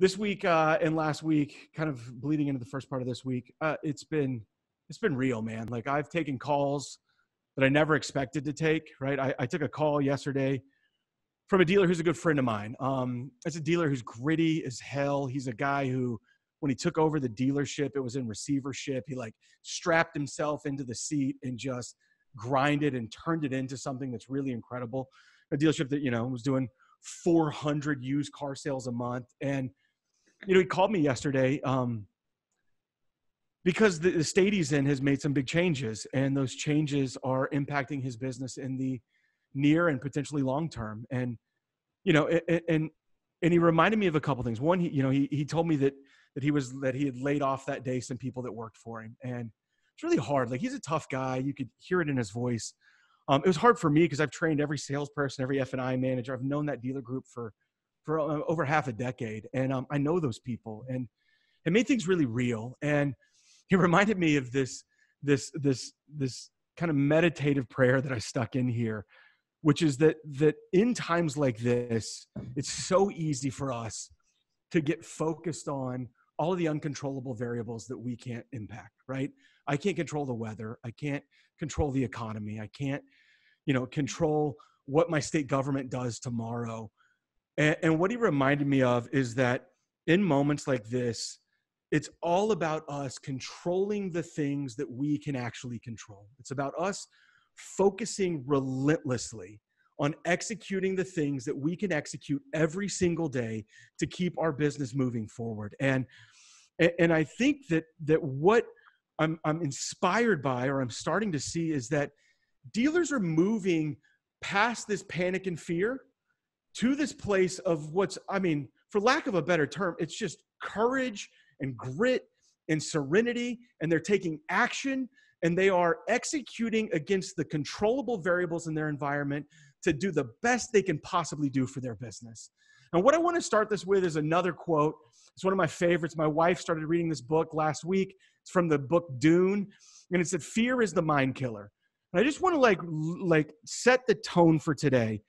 this week uh, and last week, kind of bleeding into the first part of this week, uh, it's been it's been real, man. Like I've taken calls that I never expected to take. Right, I, I took a call yesterday from a dealer who's a good friend of mine. Um, it's a dealer who's gritty as hell. He's a guy who, when he took over the dealership, it was in receivership. He like strapped himself into the seat and just grinded and turned it into something that's really incredible. A dealership that you know was doing 400 used car sales a month, and you know he called me yesterday um, because the, the state he's in has made some big changes, and those changes are impacting his business in the near and potentially long term. And you know, and, and and he reminded me of a couple things. One, he you know he he told me that that he was that he had laid off that day some people that worked for him, and it's really hard. Like he's a tough guy. You could hear it in his voice. Um, it was hard for me because I've trained every salesperson, every F and I manager. I've known that dealer group for for uh, over half a decade, and um, I know those people, and it made things really real. And he reminded me of this this this this kind of meditative prayer that I stuck in here, which is that that in times like this, it's so easy for us to get focused on all of the uncontrollable variables that we can't impact, right? I can't control the weather. I can't control the economy. I can't, you know, control what my state government does tomorrow. And, and what he reminded me of is that in moments like this, it's all about us controlling the things that we can actually control. It's about us focusing relentlessly on executing the things that we can execute every single day to keep our business moving forward. And and I think that that what I'm, I'm inspired by or I'm starting to see is that dealers are moving past this panic and fear to this place of what's, I mean, for lack of a better term, it's just courage and grit and serenity, and they're taking action and they are executing against the controllable variables in their environment to do the best they can possibly do for their business. And what I want to start this with is another quote. It's one of my favorites. My wife started reading this book last week. It's from the book Dune, and it said, "Fear is the mind killer." And I just want to like like set the tone for today.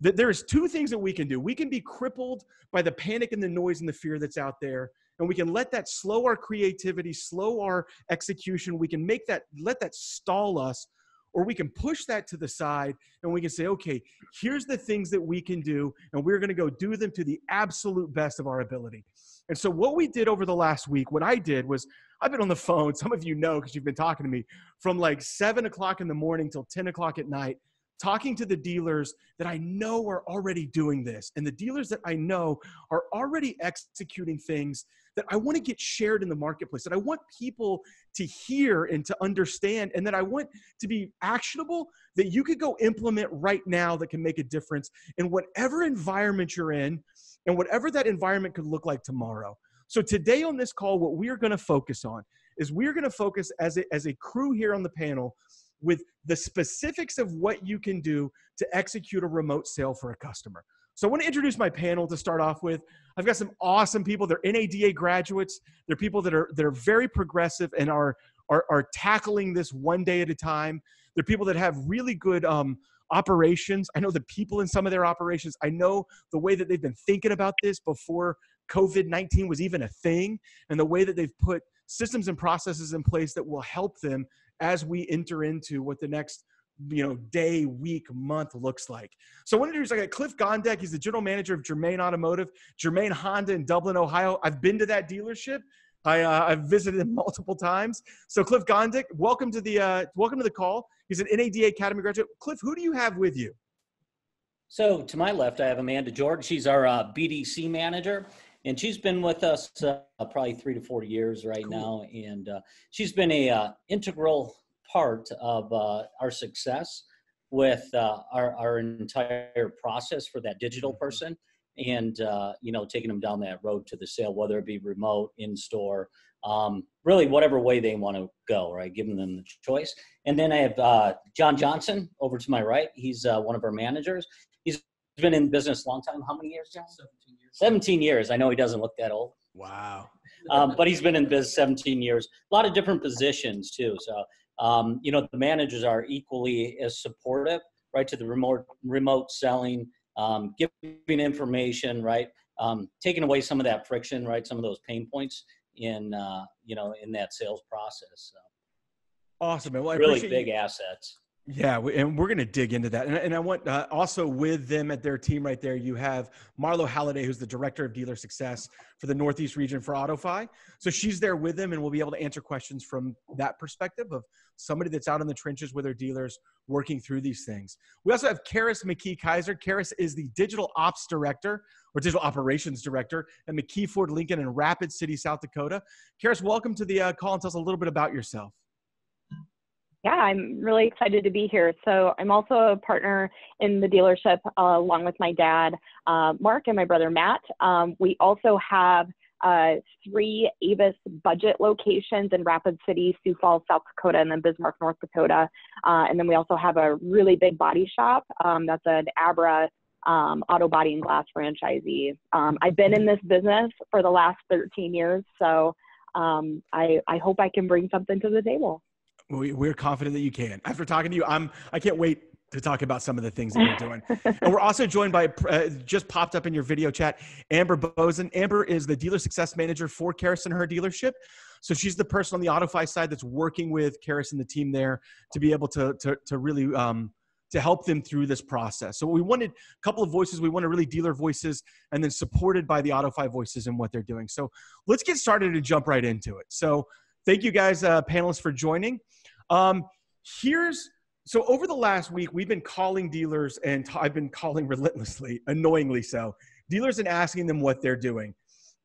That there's two things that we can do. We can be crippled by the panic and the noise and the fear that's out there, and we can let that slow our creativity, slow our execution. We can make that let that stall us or we can push that to the side and we can say, okay, here's the things that we can do, and we're to go do them to the absolute best of our ability. And so, what we did over the last week, what I did was, I've been on the phone, some of you know because you've been talking to me, from like seven o'clock in the morning till 10 o'clock at night, talking to the dealers that I know are already doing this. And the dealers that I know are already executing things that I want to get shared in the marketplace, that I want people to hear and to understand, and that I want to be actionable that you could go implement right now that can make a difference in whatever environment you're in and whatever that environment could look like tomorrow. So, today on this call, what we are going to focus on is we're going to focus as a, as a crew here on the panel with the specifics of what you can do to execute a remote sale for a customer. So I want to introduce my panel to start off with. I've got some awesome people. They're NADA graduates. They're people that are that are very progressive and are are, are tackling this one day at a time. They're people that have really good um, operations. I know the people in some of their operations. I know the way that they've been thinking about this before COVID 19 was even a thing, and the way that they've put systems and processes in place that will help them as we enter into what the next you know day week month looks like so what i do is i got cliff gondek he's the general manager of germain automotive germain honda in dublin ohio i've been to that dealership I, uh, I've visited him multiple times. So Cliff Gondek, welcome to the uh, welcome to the call. He's an NADA Academy graduate. Cliff, who do you have with you? So to my left, I have Amanda George. She's our uh, BDC manager, and she's been with us uh, probably three to four years right cool. now. And uh, she's been a uh, integral part of uh, our success with uh, our, our entire process for that digital mm-hmm. person. And uh, you know taking them down that road to the sale whether it be remote in store um, really whatever way they want to go right? Giving them the choice. And then i have uh, john johnson over to my right. He's uh, one of our managers. He's been in business a long time. How many years john? 17 years 17 years i know he doesn't look that old wow um, but he's been in business 17 years a lot of different positions too so um, you know the managers are equally as supportive right to the remote remote selling um, giving information right um, taking away some of that friction, right? Some of those pain points in uh, you know in that sales process. So, awesome, man. Well, really big you. assets. Yeah, and we're going to dig into that. And, and I want uh, also with them at their team right there, you have Marlo Halliday, who's the director of dealer success for the Northeast region for AutoFi. So she's there with them, and we'll be able to answer questions from that perspective of somebody that's out in the trenches with their dealers working through these things. We also have Karis McKee Kaiser. Karis is the digital ops director or digital operations director at McKee Ford Lincoln in Rapid City, South Dakota. Karis, welcome to the uh, call and tell us a little bit about yourself. Yeah, I'm really excited to be here. So I'm also a partner in the dealership uh, along with my dad, uh, Mark, and my brother Matt. Um, we also have uh, three Avis budget locations in Rapid City, Sioux Falls, South Dakota, and then Bismarck, North Dakota. Uh, and then we also have a really big body shop. Um, that's an Abra um, auto body and glass franchisee. Um, I've been in this business for the last 13 years, so um, I, I hope I can bring something to the table we're confident that you can. After talking to you, I'm I can't wait to talk about some of the things that you're doing. and we're also joined by uh, just popped up in your video chat, Amber Bozen. Amber is the dealer success manager for Karis and her dealership. So she's the person on the AutoFi side that's working with Karis and the team there to be able to to, to really um, to help them through this process. So we wanted a couple of voices. We wanted really dealer voices and then supported by the AutoFi voices and what they're doing. So let's get started and jump right into it. So thank you guys, uh, panelists, for joining. Um, here's so over the last week, we've been calling dealers, and I've been calling relentlessly, annoyingly so, dealers and asking them what they're doing.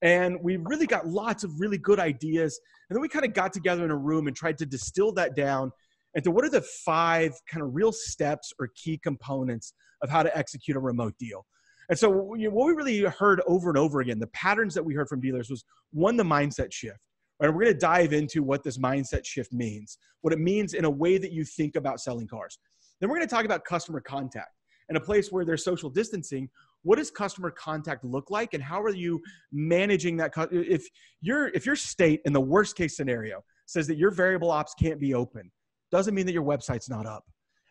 And we really got lots of really good ideas. And then we kind of got together in a room and tried to distill that down into what are the five kind of real steps or key components of how to execute a remote deal. And so, you know, what we really heard over and over again, the patterns that we heard from dealers was one, the mindset shift. Right, we're going to dive into what this mindset shift means, what it means in a way that you think about selling cars. Then we're going to talk about customer contact. In a place where there's social distancing, what does customer contact look like, and how are you managing that? If your if your state in the worst case scenario says that your variable ops can't be open, doesn't mean that your website's not up.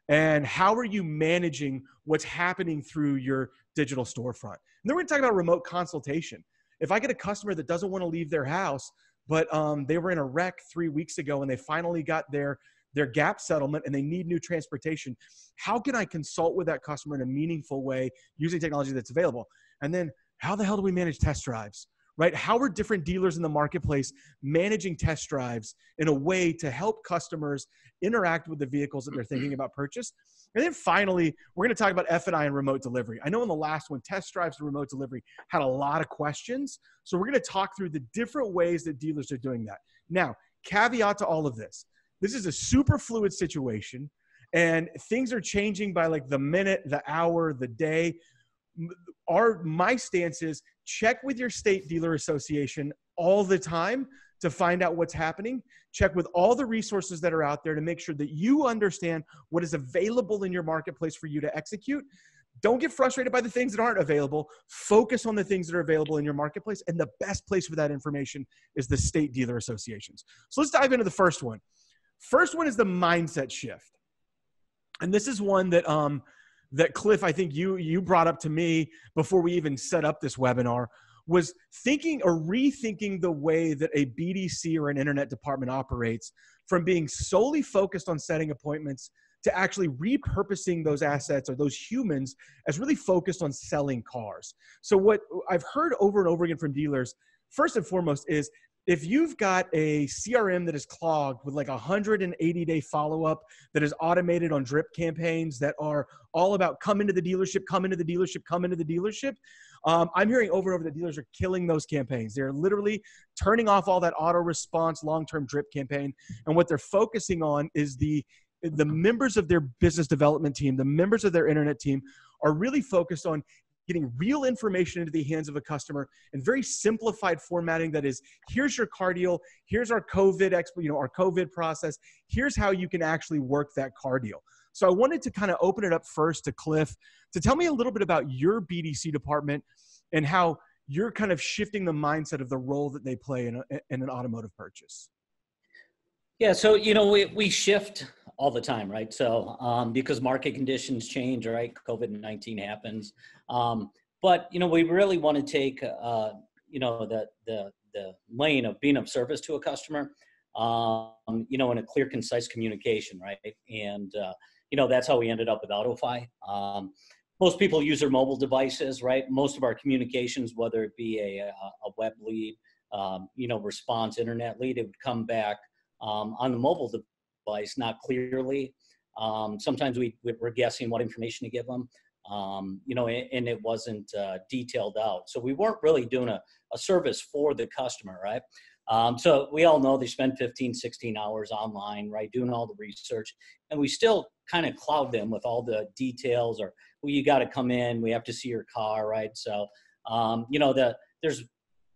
And how are you managing what's happening through your digital storefront? And then we're going to talk about remote consultation. If I get a customer that doesn't want to leave their house, but um, they were in a wreck three weeks ago and they finally got their their gap settlement and they need new transportation. How can i consult with that customer in a meaningful way using technology that's available? And then how the hell do we manage test drives right? How are different dealers in the marketplace managing test drives in a way to help customers interact with the vehicles that they're thinking about purchase and then finally, we're going to talk about F&I and remote delivery. I know in the last one, test drives and remote delivery had a lot of questions. So we're going to talk through the different ways that dealers are doing that. Now, caveat to all of this. This is a super fluid situation and things are changing by like the minute, the hour, the day. Our my stance is check with your state dealer association all the time to find out what's happening. Check with all the resources that are out there to make sure that you understand what is available in your marketplace for you to execute. Don't get frustrated by the things that aren't available. Focus on the things that are available in your marketplace. And the best place for that information is the state dealer associations. So let's dive into the first one. First one is the mindset shift. And this is one that um, that Cliff, I think you you brought up to me before we even set up this webinar was thinking or rethinking the way that a BDC or an internet department operates from being solely focused on setting appointments to actually repurposing those assets or those humans as really focused on selling cars. So, what I've heard over and over again from dealers, first and foremost, is if you've got a CRM that is clogged with like a 180 day follow up that is automated on drip campaigns that are all about come into the dealership, come into the dealership, come into the dealership, um, I'm hearing over and over that dealers are killing those campaigns. They're literally turning off all that auto response long term drip campaign. And what they're focusing on is the the members of their business development team, the members of their internet team are really focused on getting real information into the hands of a customer in very simplified formatting that is here's your car deal here's our covid you know our covid process here's how you can actually work that car deal so I wanted to kind of open it up first to Cliff to tell me a little bit about your BDC department and how you're kind of shifting the mindset of the role that they play in, a, in an automotive purchase. Yeah, so you know we we shift all the time, right? So um, because market conditions change, right? COVID nineteen happens, um, but you know, we really want to take uh, you know the the the lane of being of service to a customer. Um, you know, in a clear, concise communication, right? And uh, you know that's how we ended up with AutoFi. Um, most people use their mobile devices, right? Most of our communications, whether it be a, a web lead, um, you know, response internet lead, it would come back um, on the mobile device, not clearly. Um, sometimes we, we're guessing what information to give them, um, you know, and, and it wasn't uh, detailed out. So we weren't really doing a, a service for the customer, right? Um, so we all know they spend 15, 16 hours online, right, doing all the research, and we still kind of cloud them with all the details or well, you got to come in, we have to see your car, right? So, um, you know, the there's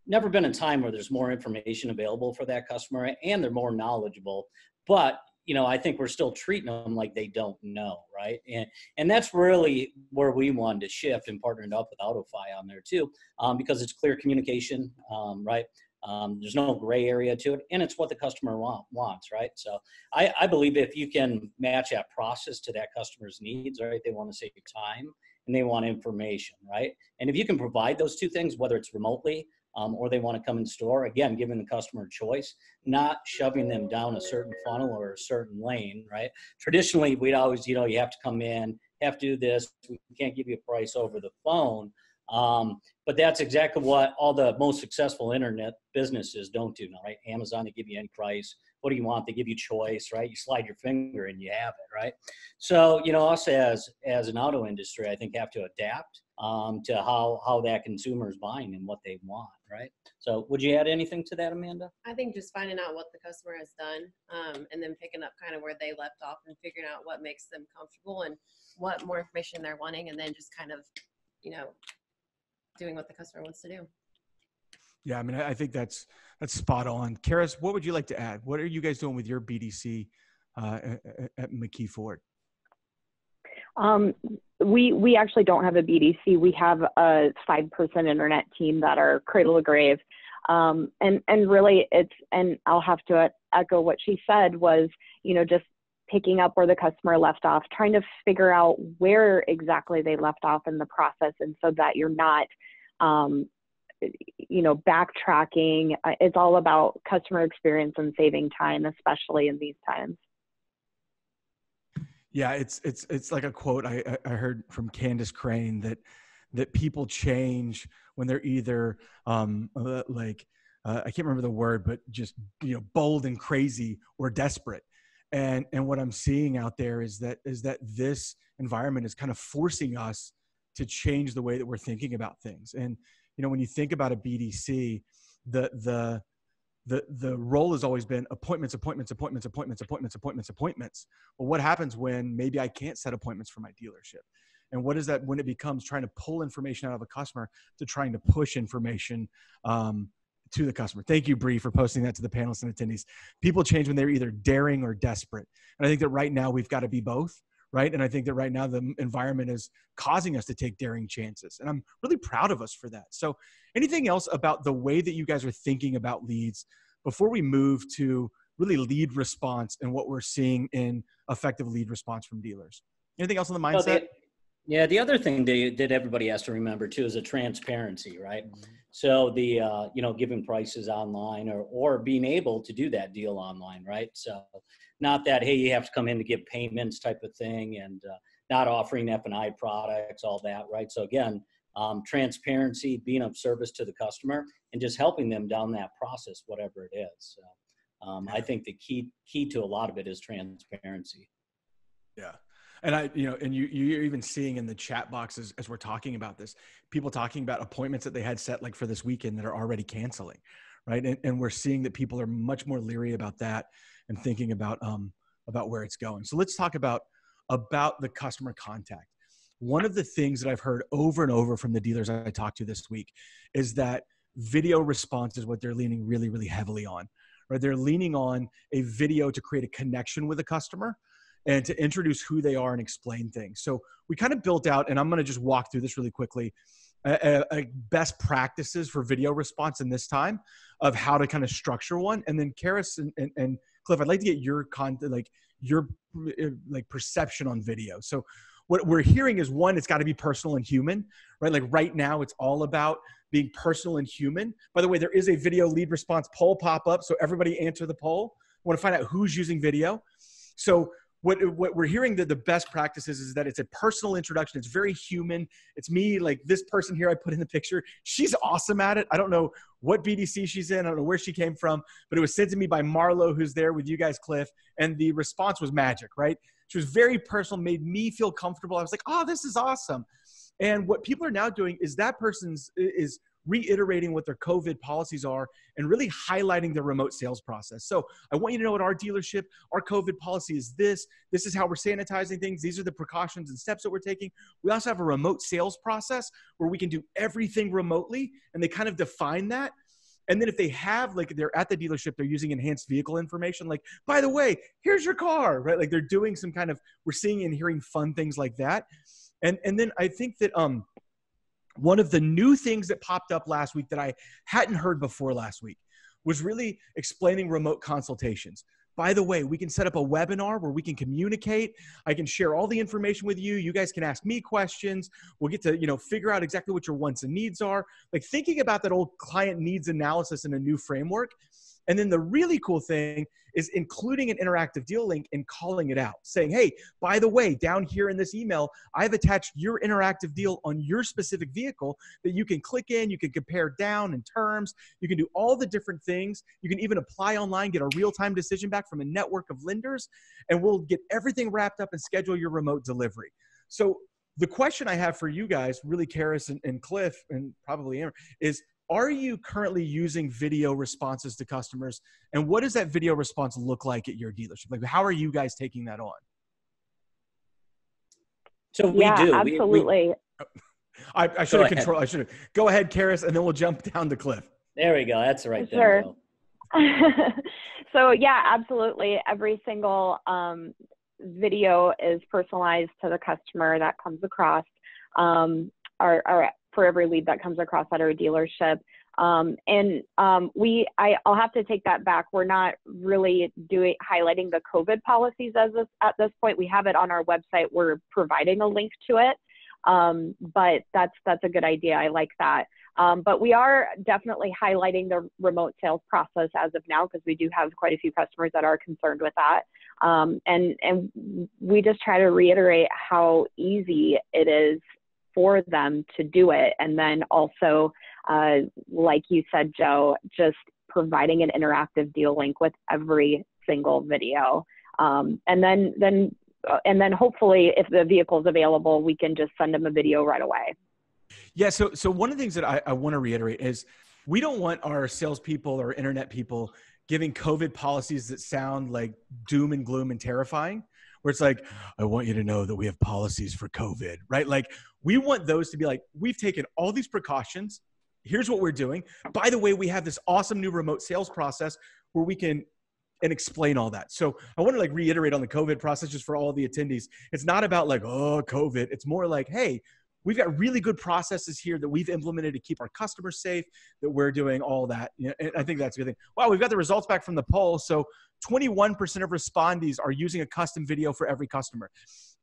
never been a time where there's more information available for that customer and they're more knowledgeable. But you know, I think we're still treating them like they don't know, right? And and that's really where we wanted to shift and partnered up with AutoFi on there too, um, because it's clear communication, um, right? Um, there's no gray area to it, and it's what the customer want, wants, right? So I, I believe if you can match that process to that customer's needs, right? They want to save time and they want information, right? And if you can provide those two things, whether it's remotely um, or they want to come in store, again, giving the customer choice, not shoving them down a certain funnel or a certain lane, right? Traditionally, we'd always, you know, you have to come in, have to do this. We can't give you a price over the phone. Um, but that's exactly what all the most successful internet businesses don't do now, right? Amazon, they give you any price. What do you want? They give you choice, right? You slide your finger and you have it, right? So, you know, us as as an auto industry, I think have to adapt um, to how how that consumer is buying and what they want, right? So, would you add anything to that, Amanda? I think just finding out what the customer has done, um, and then picking up kind of where they left off and figuring out what makes them comfortable and what more information they're wanting, and then just kind of, you know, doing what the customer wants to do. Yeah, I mean, I think that's that's spot on. Karis, what would you like to add? What are you guys doing with your BDC uh, at McKee Ford? Um, we we actually don't have a BDC. We have a five person internet team that are cradle to grave, um, and and really it's and I'll have to echo what she said was you know just picking up where the customer left off, trying to figure out where exactly they left off in the process, and so that you're not, um, you know, backtracking. Uh, it's all about customer experience and saving time, especially in these times. Yeah, it's it's it's like a quote I I heard from Candace Crane that that people change when they're either um, uh, like uh, I can't remember the word, but just you know bold and crazy or desperate and and what i'm seeing out there is that is that this environment is kind of forcing us to change the way that we're thinking about things and you know when you think about a bdc the the the the role has always been appointments appointments appointments appointments appointments appointments appointments well what happens when maybe i can't set appointments for my dealership and what is that when it becomes trying to pull information out of a customer to trying to push information um, to the customer. Thank you, Bree, for posting that to the panelists and attendees. People change when they're either daring or desperate. And I think that right now we've got to be both, right? And I think that right now the environment is causing us to take daring chances. And I'm really proud of us for that. So, anything else about the way that you guys are thinking about leads before we move to really lead response and what we're seeing in effective lead response from dealers? Anything else on the mindset? Well, the, yeah, the other thing they, that everybody has to remember too is a transparency, right? Mm-hmm so the uh, you know giving prices online or or being able to do that deal online, right? So not that hey you have to come in to give payments type of thing, and uh, not offering F and I products, all that, right? So again, um, transparency, being of service to the customer, and just helping them down that process, whatever it is. So um, I think the key key to a lot of it is transparency. Yeah, and I, you know, and you you're even seeing in the chat boxes as we're talking about this, people talking about appointments that they had set like for this weekend that are already canceling, right? And, and we're seeing that people are much more leery about that and thinking about um about where it's going. So let's talk about about the customer contact. One of the things that I've heard over and over from the dealers I talked to this week is that video response is what they're leaning really, really heavily on. Right? They're leaning on a video to create a connection with a customer and to introduce who they are and explain things. So we kind of built out, and I'm going to just walk through this really quickly. A, best practices for video response in this time of how to kind of structure one and then Karis and, and, and cliff i'd like to get your content like your eh, like perception on video so what we're hearing is one, it's got to be personal and human, right? Like right now, it's all about being personal and human. By the way, there is a video lead response poll pop up, so everybody answer the poll. I want to find out who's using video. So what what we're hearing that the best practices is that it's a personal introduction. It's very human. It's me, like this person here I put in the picture. She's awesome at it. I don't know what BDC she's in. I don't know where she came from, but it was sent to me by Marlo, who's there with you guys, Cliff, and the response was magic, right? She was very personal, made me feel comfortable. I was like, oh, this is awesome. And what people are now doing is that person's is reiterating what their COVID policies are and really highlighting the remote sales process. So I want you to know at our dealership, our COVID policy is this. This is how we're sanitizing things. These are the precautions and steps that we're taking. We also have a remote sales process where we can do everything remotely, and they kind of define that. And then if they have like they're at the dealership, they're using enhanced vehicle information. Like, by the way, here's your car, right? Like they're doing some kind of we're seeing and hearing fun things like that. And and then I think that um one of the new things that popped up last week that I hadn't heard before last week was really explaining remote consultations. By the way, we can set up a webinar where we can communicate. I can share all the information with you. You guys can ask me questions. We'll get to, you know, figure out exactly what your wants and needs are. Like thinking about that old client needs analysis in a new framework and then the really cool thing is including an interactive deal link and calling it out, saying, hey, by the way, down here in this email, I've attached your interactive deal on your specific vehicle that you can click in, you can compare down in terms, you can do all the different things. You can even apply online, get a real time decision back from a network of lenders, and we'll get everything wrapped up and schedule your remote delivery. So, the question I have for you guys, really, Karis and, and Cliff, and probably Amber, is are you currently using video responses to customers? And what does that video response look like at your dealership? Like how are you guys taking that on? So we yeah, do. Absolutely we, we, I, I should have control i should have go ahead Karis, and then we'll jump down the cliff. There we go. That's the right sure. so yeah absolutely. Every single um, video is personalized to the customer that comes across. Um, our, our for every lead that comes across at our dealership. Um, and um, we, I, will have to take that back. We're not really doing highlighting the COVID policies as this, at this point. We have it on our website. We're providing a link to it, um, but that's that's a good idea. I like that. Um, but we are definitely highlighting the remote sales process as of now because we do have quite a few customers that are concerned with that. Um, and and we just try to reiterate how easy it is for them to do it. And then also, uh, like you said, Joe, just providing an interactive deal link with every single video. Um, and then, then, uh, and then hopefully if the vehicle is available, we can just send them a video right away. Yeah. So, so one of the things that I, I want to reiterate is we don't want our salespeople or internet people giving COVID policies that sound like doom and gloom and terrifying where it's like, I want you to know that we have policies for COVID, right? Like, we want those to be like, we've taken all these precautions. Here's what we're doing. By the way, we have this awesome new remote sales process where we can and explain all that. So I want to like reiterate on the COVID process just for all the attendees. It's not about like, oh, COVID. It's more like, hey, we've got really good processes here that we've implemented to keep our customers safe, that we're doing all that. And I think that's a good thing. Wow, we've got the results back from the poll. So 21% of respondees are using a custom video for every customer.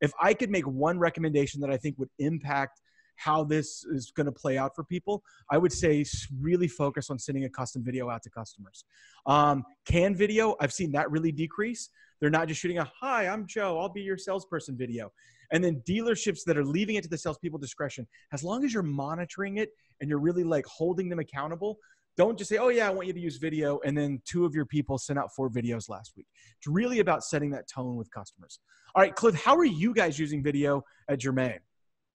If I could make one recommendation that I think would impact how this is going to play out for people, I would say really focus on sending a custom video out to customers. Um, can video, I've seen that really decrease. They're not just shooting a hi, I'm Joe, I'll be your salesperson video. And then dealerships that are leaving it to the salespeople discretion, as long as you're monitoring it and you're really like holding them accountable, don't just say, oh, yeah, I want you to use video. And then two of your people sent out four videos last week. It's really about setting that tone with customers. All right, Cliff, how are you guys using video at Germain?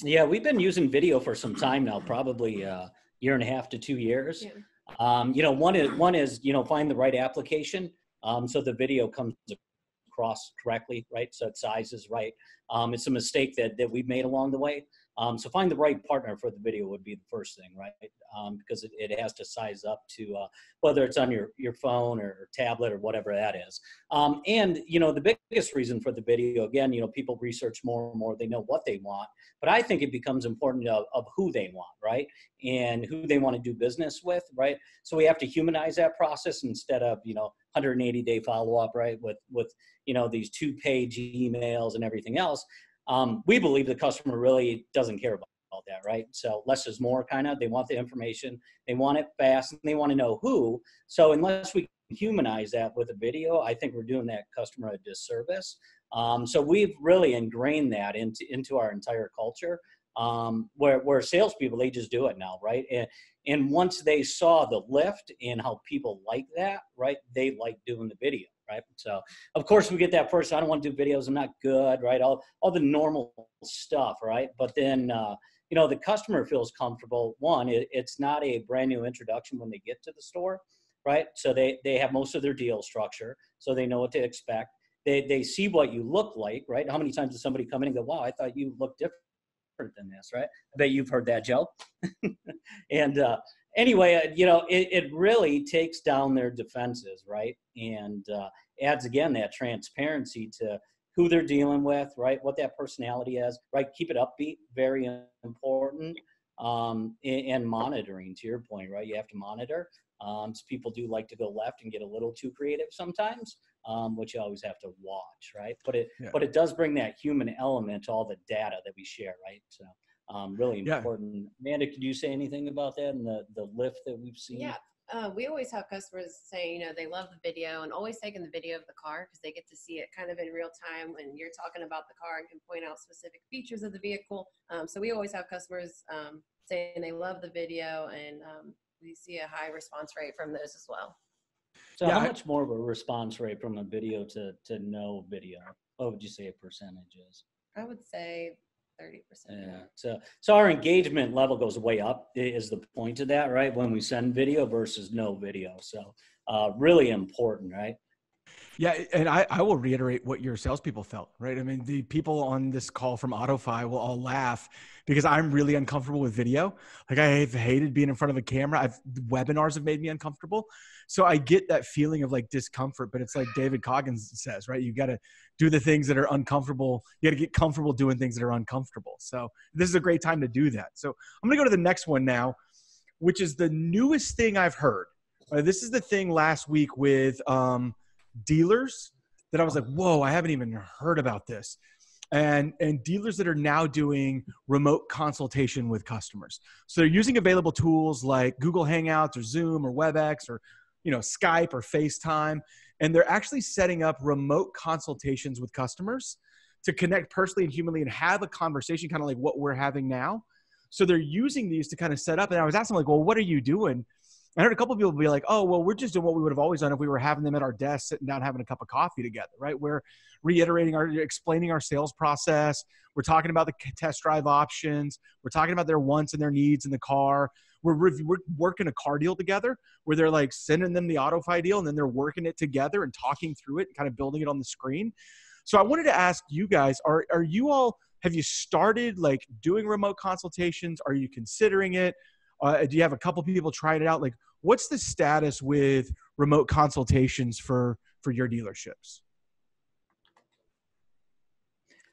Yeah, we've been using video for some time now, probably a year and a half to two years. Yeah. Um, you know, one is one is you know find the right application um, so the video comes across correctly, right? So its size is right. Um, it's a mistake that that we've made along the way. Um, so find the right partner for the video would be the first thing, right? Um, because it, it has to size up to uh, whether it's on your, your phone or tablet or whatever that is. Um, and, you know, the biggest reason for the video, again, you know, people research more and more, they know what they want, but I think it becomes important of, of who they want, right? And who they want to do business with, right? So we have to humanize that process instead of, you know, 180 day follow up, right? With, with, you know, these two page emails and everything else. Um, we believe the customer really doesn't care about, that, right? So less is more, kind of. They want the information, they want it fast, and they want to know who. So unless we humanize that with a video, I think we're doing that customer a disservice. Um, so we've really ingrained that into into our entire culture. Um, where where salespeople they just do it now, right? And and once they saw the lift and how people like that, right, they like doing the video, right? So of course we get that first. I don't want to do videos. I'm not good, right? All all the normal stuff, right? But then uh, you know the customer feels comfortable. One, it, it's not a brand new introduction when they get to the store, right? So they they have most of their deal structure, so they know what to expect they, they see what you look like, right? How many times does somebody come in and go, wow, I thought you looked different than this, right? I bet you've heard that, Joe. and uh, anyway, uh, you know, it, it really takes down their defenses, right? And uh, adds, again, that transparency to who they're dealing with, right? What that personality is, right? Keep it upbeat, very important. Um, and, and monitoring, to your point, right? You have to monitor. Um, so people do like to go left and get a little too creative sometimes um, which you always have to watch, right? But it yeah. but it does bring that human element to all the data that we share, right? So um, really important. Yeah. Amanda, could you say anything about that and the the lift that we've seen? Yeah. Uh, we always have customers say, you know, they love the video and always taking the video of the car because they get to see it kind of in real time when you're talking about the car and can point out specific features of the vehicle. Um, so we always have customers um, saying they love the video and um, we see a high response rate from those as well. So yeah, how much more of a response rate from a video to, to no video? What would you say a percentage is? I would say 30%. Yeah. So, so our engagement level goes way up is the point of that, right? When we send video versus no video. So uh, really important, right? Yeah, and I, I will reiterate what your salespeople felt, right? I mean, the people on this call from AutoFi will all laugh because I'm really uncomfortable with video. Like I have hated being in front of a camera. I've webinars have made me uncomfortable. So I get that feeling of like discomfort, but it's like David Goggins says, right? You got to do the things that are uncomfortable. You got to get comfortable doing things that are uncomfortable. So this is a great time to do that. So I'm going to go to the next one now, which is the newest thing I've heard. Uh, this is the thing last week with um, dealers that I was like, whoa, I haven't even heard about this. And, and dealers that are now doing remote consultation with customers. So they're using available tools like Google Hangouts or Zoom or WebEx or you know Skype or FaceTime, and they're actually setting up remote consultations with customers to connect personally and humanly and have a conversation, kind of like what we're having now. So they're using these to kind of set up. And I was asking like, well, what are you doing? I heard a couple of people be like, "Oh, well, we're just doing what we would have always done if we were having them at our desk, sitting down, having a cup of coffee together." Right? We're reiterating our, explaining our sales process. We're talking about the test drive options. We're talking about their wants and their needs in the car. We're, we're working a car deal together where they're like sending them the AutoFi deal, and then they're working it together and talking through it, and kind of building it on the screen. So I wanted to ask you guys: Are are you all? Have you started like doing remote consultations? Are you considering it? Uh, do you have a couple people trying it out? Like, what's the status with remote consultations for for your dealerships?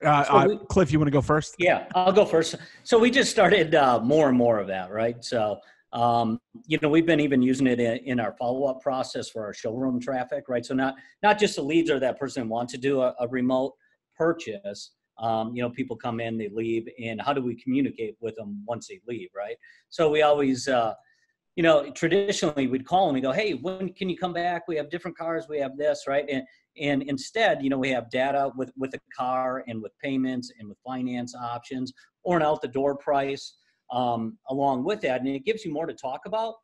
Uh, so uh, we, uh, Cliff, you want to go first? Yeah, I'll go first. So we just started uh, more and more of that, right? So um, you know, we've been even using it in, in our follow-up process for our showroom traffic, right? So not not just the leads or that person wants to do a, a remote purchase, um, you know, people come in, they leave, and how do we communicate with them once they leave, right? So we always, uh, you know, traditionally we'd call them and go, hey, when can you come back? We have different cars, we have this, right? And and instead, you know, we have data with with a car and with payments and with finance options or an out the door price um, along with that, and it gives you more to talk about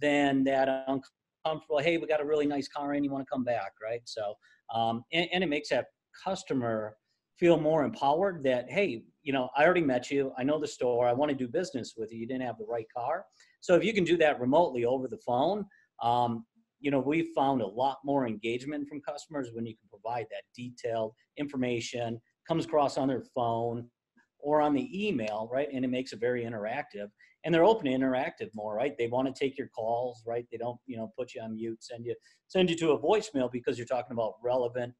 than that uncomfortable. Hey, we got a really nice car, and you want to come back, right? So, um, and, and it makes that customer feel more empowered that hey you know i already met you i know the store i want to do business with you you didn't have the right car so if you can do that remotely over the phone um, you know we've found a lot more engagement from customers when you can provide that detailed information comes across on their phone or on the email right? And it makes it very interactive. And they're open to interactive more right? They want to take your calls right? They don't you know put you on mute send you send you to a voicemail because you're talking about relevant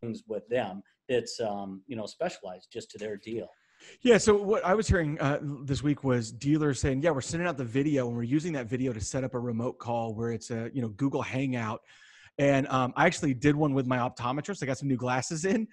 things with them that's um, you know specialized just to their deal. Yeah. So what I was hearing uh, this week was dealers saying, "Yeah, we're sending out the video and we're using that video to set up a remote call where it's a you know Google Hangout." And um, I actually did one with my optometrist. I got some new glasses in,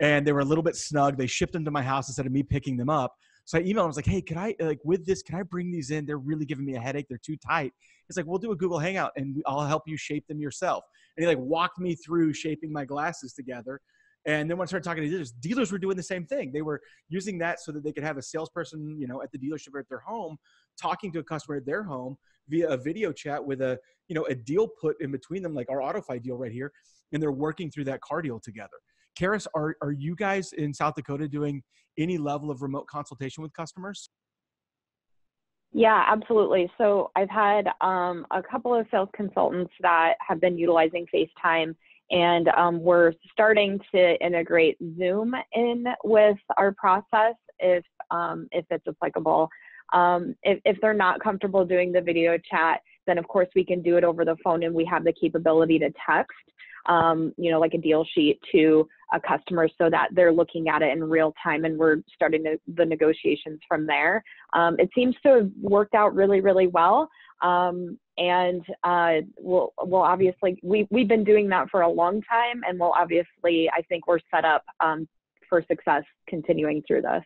and they were a little bit snug. They shipped them to my house instead of me picking them up. So I emailed him. I was like, "Hey, can I like with this? Can I bring these in? They're really giving me a headache. They're too tight." He's like, "We'll do a Google Hangout, and I'll help you shape them yourself." And he like walked me through shaping my glasses together. And then when I started talking to dealers, dealers were doing the same thing. They were using that so that they could have a salesperson, you know, at the dealership or at their home, talking to a customer at their home via a video chat with a, you know, a deal put in between them, like our AutoFi deal right here, and they're working through that car deal together. Karis, are are you guys in South Dakota doing any level of remote consultation with customers? Yeah, absolutely. So I've had um, a couple of sales consultants that have been utilizing FaceTime, and um, we're starting to integrate Zoom in with our process if um, if it's applicable. Um, if, if they're not comfortable doing the video chat, then of course we can do it over the phone, and we have the capability to text um, you know, like a deal sheet to a customer so that they're looking at it in real time and we're starting the, the negotiations from there. Um, it seems to have worked out really, really well. Um, and uh, we'll, we'll obviously, we, we've been doing that for a long time and we'll obviously, I think we're set up um, for success continuing through this.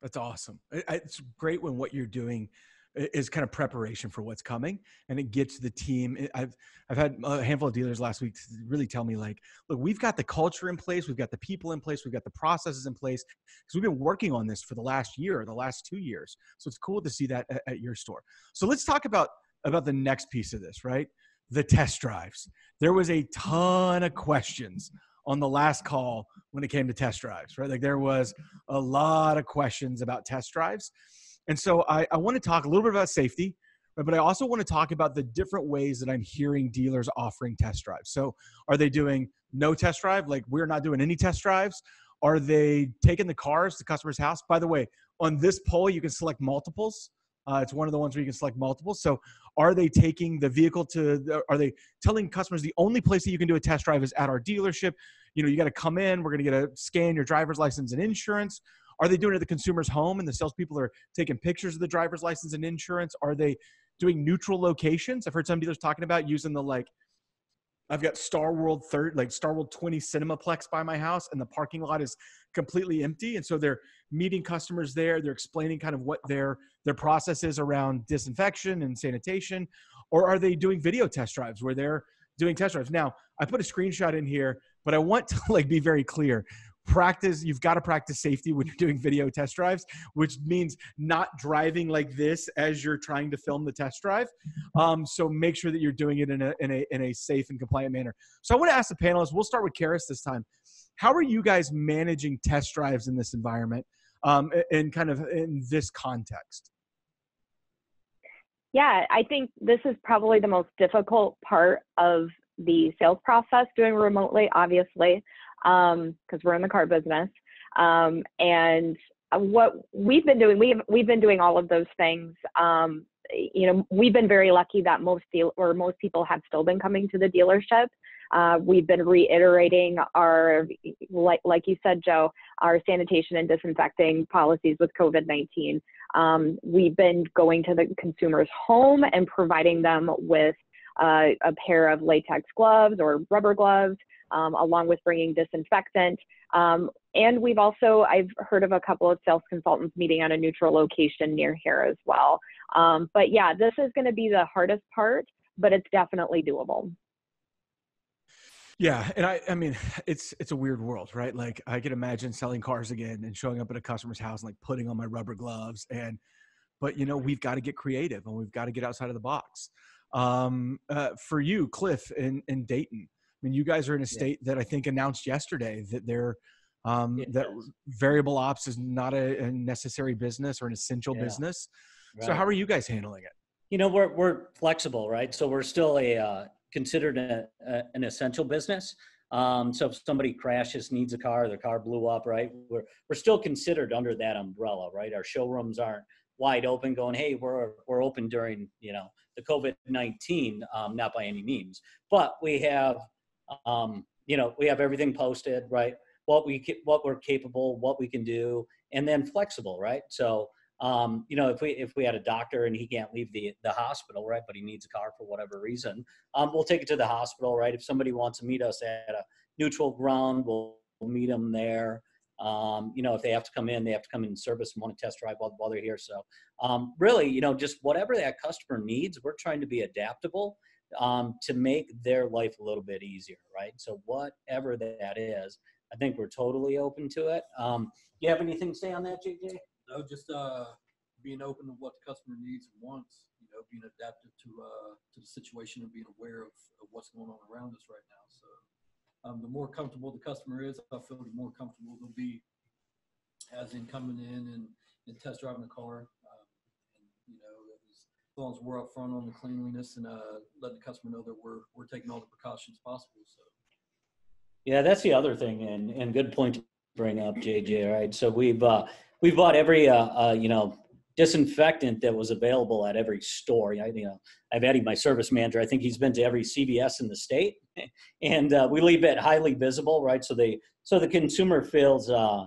That's awesome. It's great when what you're doing is kind of preparation for what's coming and it gets the team eh, i've i've had a handful of dealers last week really tell me like look we've got the culture in place we've got the people in place we've got the processes in place because we've been working on this for the last year or the last two years so it's cool to see that at, at your store so let's talk about about the next piece of this right? The test drives. There was a ton of questions on the last call when it came to test drives right? Like there was a lot of questions about test drives and so I, I want to talk a little bit about safety, but I also want to talk about the different ways that I'm hearing dealers offering test drives. So are they doing no test drive? Like we're not doing any test drives? Are they taking the cars to customer's house? By the way, on this poll, you can select multiples. Uh, it's one of the ones where you can select multiples. So, are they taking the vehicle to? Are they telling customers the only place that you can do a test drive is at our dealership? You know, you got to come in. We're going to get a scan your driver's license and insurance. Are they doing it at the consumer's home and the salespeople are taking pictures of the driver's license and insurance? Are they doing neutral locations? I've heard some dealers talking about using the like, I've got Star World third, like Star World 20 Cinemaplex by my house, and the parking lot is completely empty. And so they're meeting customers there. They're explaining kind of what their their process is around disinfection and sanitation. Or are they doing video test drives where they're doing test drives? Now, I put a screenshot in here, but I want to like be very clear practice you've got to practice safety when you're doing video test drives which means not driving like this as you're trying to film the test drive. Um, so make sure that you're doing it in a, in a in a safe and compliant manner. So i want to ask the panelists we'll start with Karis this time. How are you guys managing test drives in this environment um, in kind of in this context? Yeah i think this is probably the most difficult part of the sales process doing remotely obviously because um, we're in the car business. Um, and what we've been doing, we've we've been doing all of those things. Um, you know, we've been very lucky that most deal or most people have still been coming to the dealership. Uh, we've been reiterating our, like, like you said, Joe, our sanitation and disinfecting policies with COVID-19. Um, we've been going to the consumer's home and providing them with uh, a pair of latex gloves or rubber gloves um, along with bringing disinfectant. Um, and we've also, I've heard of a couple of sales consultants meeting at a neutral location near here as well. Um, but yeah, this is going to be the hardest part, but it's definitely doable. Yeah, and I I mean it's it's a weird world, right? Like I can imagine selling cars again and showing up at a customer's house and like putting on my rubber gloves and but you know, we've got to get creative and we've got to get outside of the box. Um, uh, for you, Cliff in, in Dayton, mean, you guys are in a state yeah. that I think announced yesterday that they're um, that variable ops is not a, a, necessary business or an essential yeah. business. Right. So how are you guys handling it? You know, we're we're flexible, right? So we're still a uh, considered a, a, an essential business. Um, so if somebody crashes, needs a car, their car blew up, right? We're we're still considered under that umbrella, right? Our showrooms aren't wide open, going, hey, we're we're open during you know the COVID nineteen, um, not by any means, but we have um, you know, we have everything posted, right? What we what we're capable, what we can do, and then flexible, right? So, um, you know, if we if we had a doctor and he can't leave the the hospital, right, but he needs a car for whatever reason, um, we'll take it to the hospital, right? If somebody wants to meet us at a neutral ground, we'll meet them there. Um, you know, if they have to come in, they have to come in service and want to test drive while, while they're here. So, um, really, you know, just whatever that customer needs, we're trying to be adaptable um, to make their life a little bit easier, right? So, whatever that is, I think we're totally open to it. Um, you have anything to say on that, JJ? No, just uh, being open to what the customer needs and wants. You know, being adaptive to uh, to the situation and being aware of, of what's going on around us right now. So, um, the more comfortable the customer is, I feel the more comfortable they'll be as in coming in and, and test driving the car. Um, and you know, we're up front on the cleanliness and uh, letting the customer know that we're we're taking all the precautions possible. So. Yeah, that's the other thing, and and good point to bring up, JJ. Right, so we've uh, we've bought every uh, uh, you know disinfectant that was available at every store. I, you know, I've added my service manager. I think he's been to every CVS in the state, and uh, we leave it highly visible, right? So they so the consumer feels uh,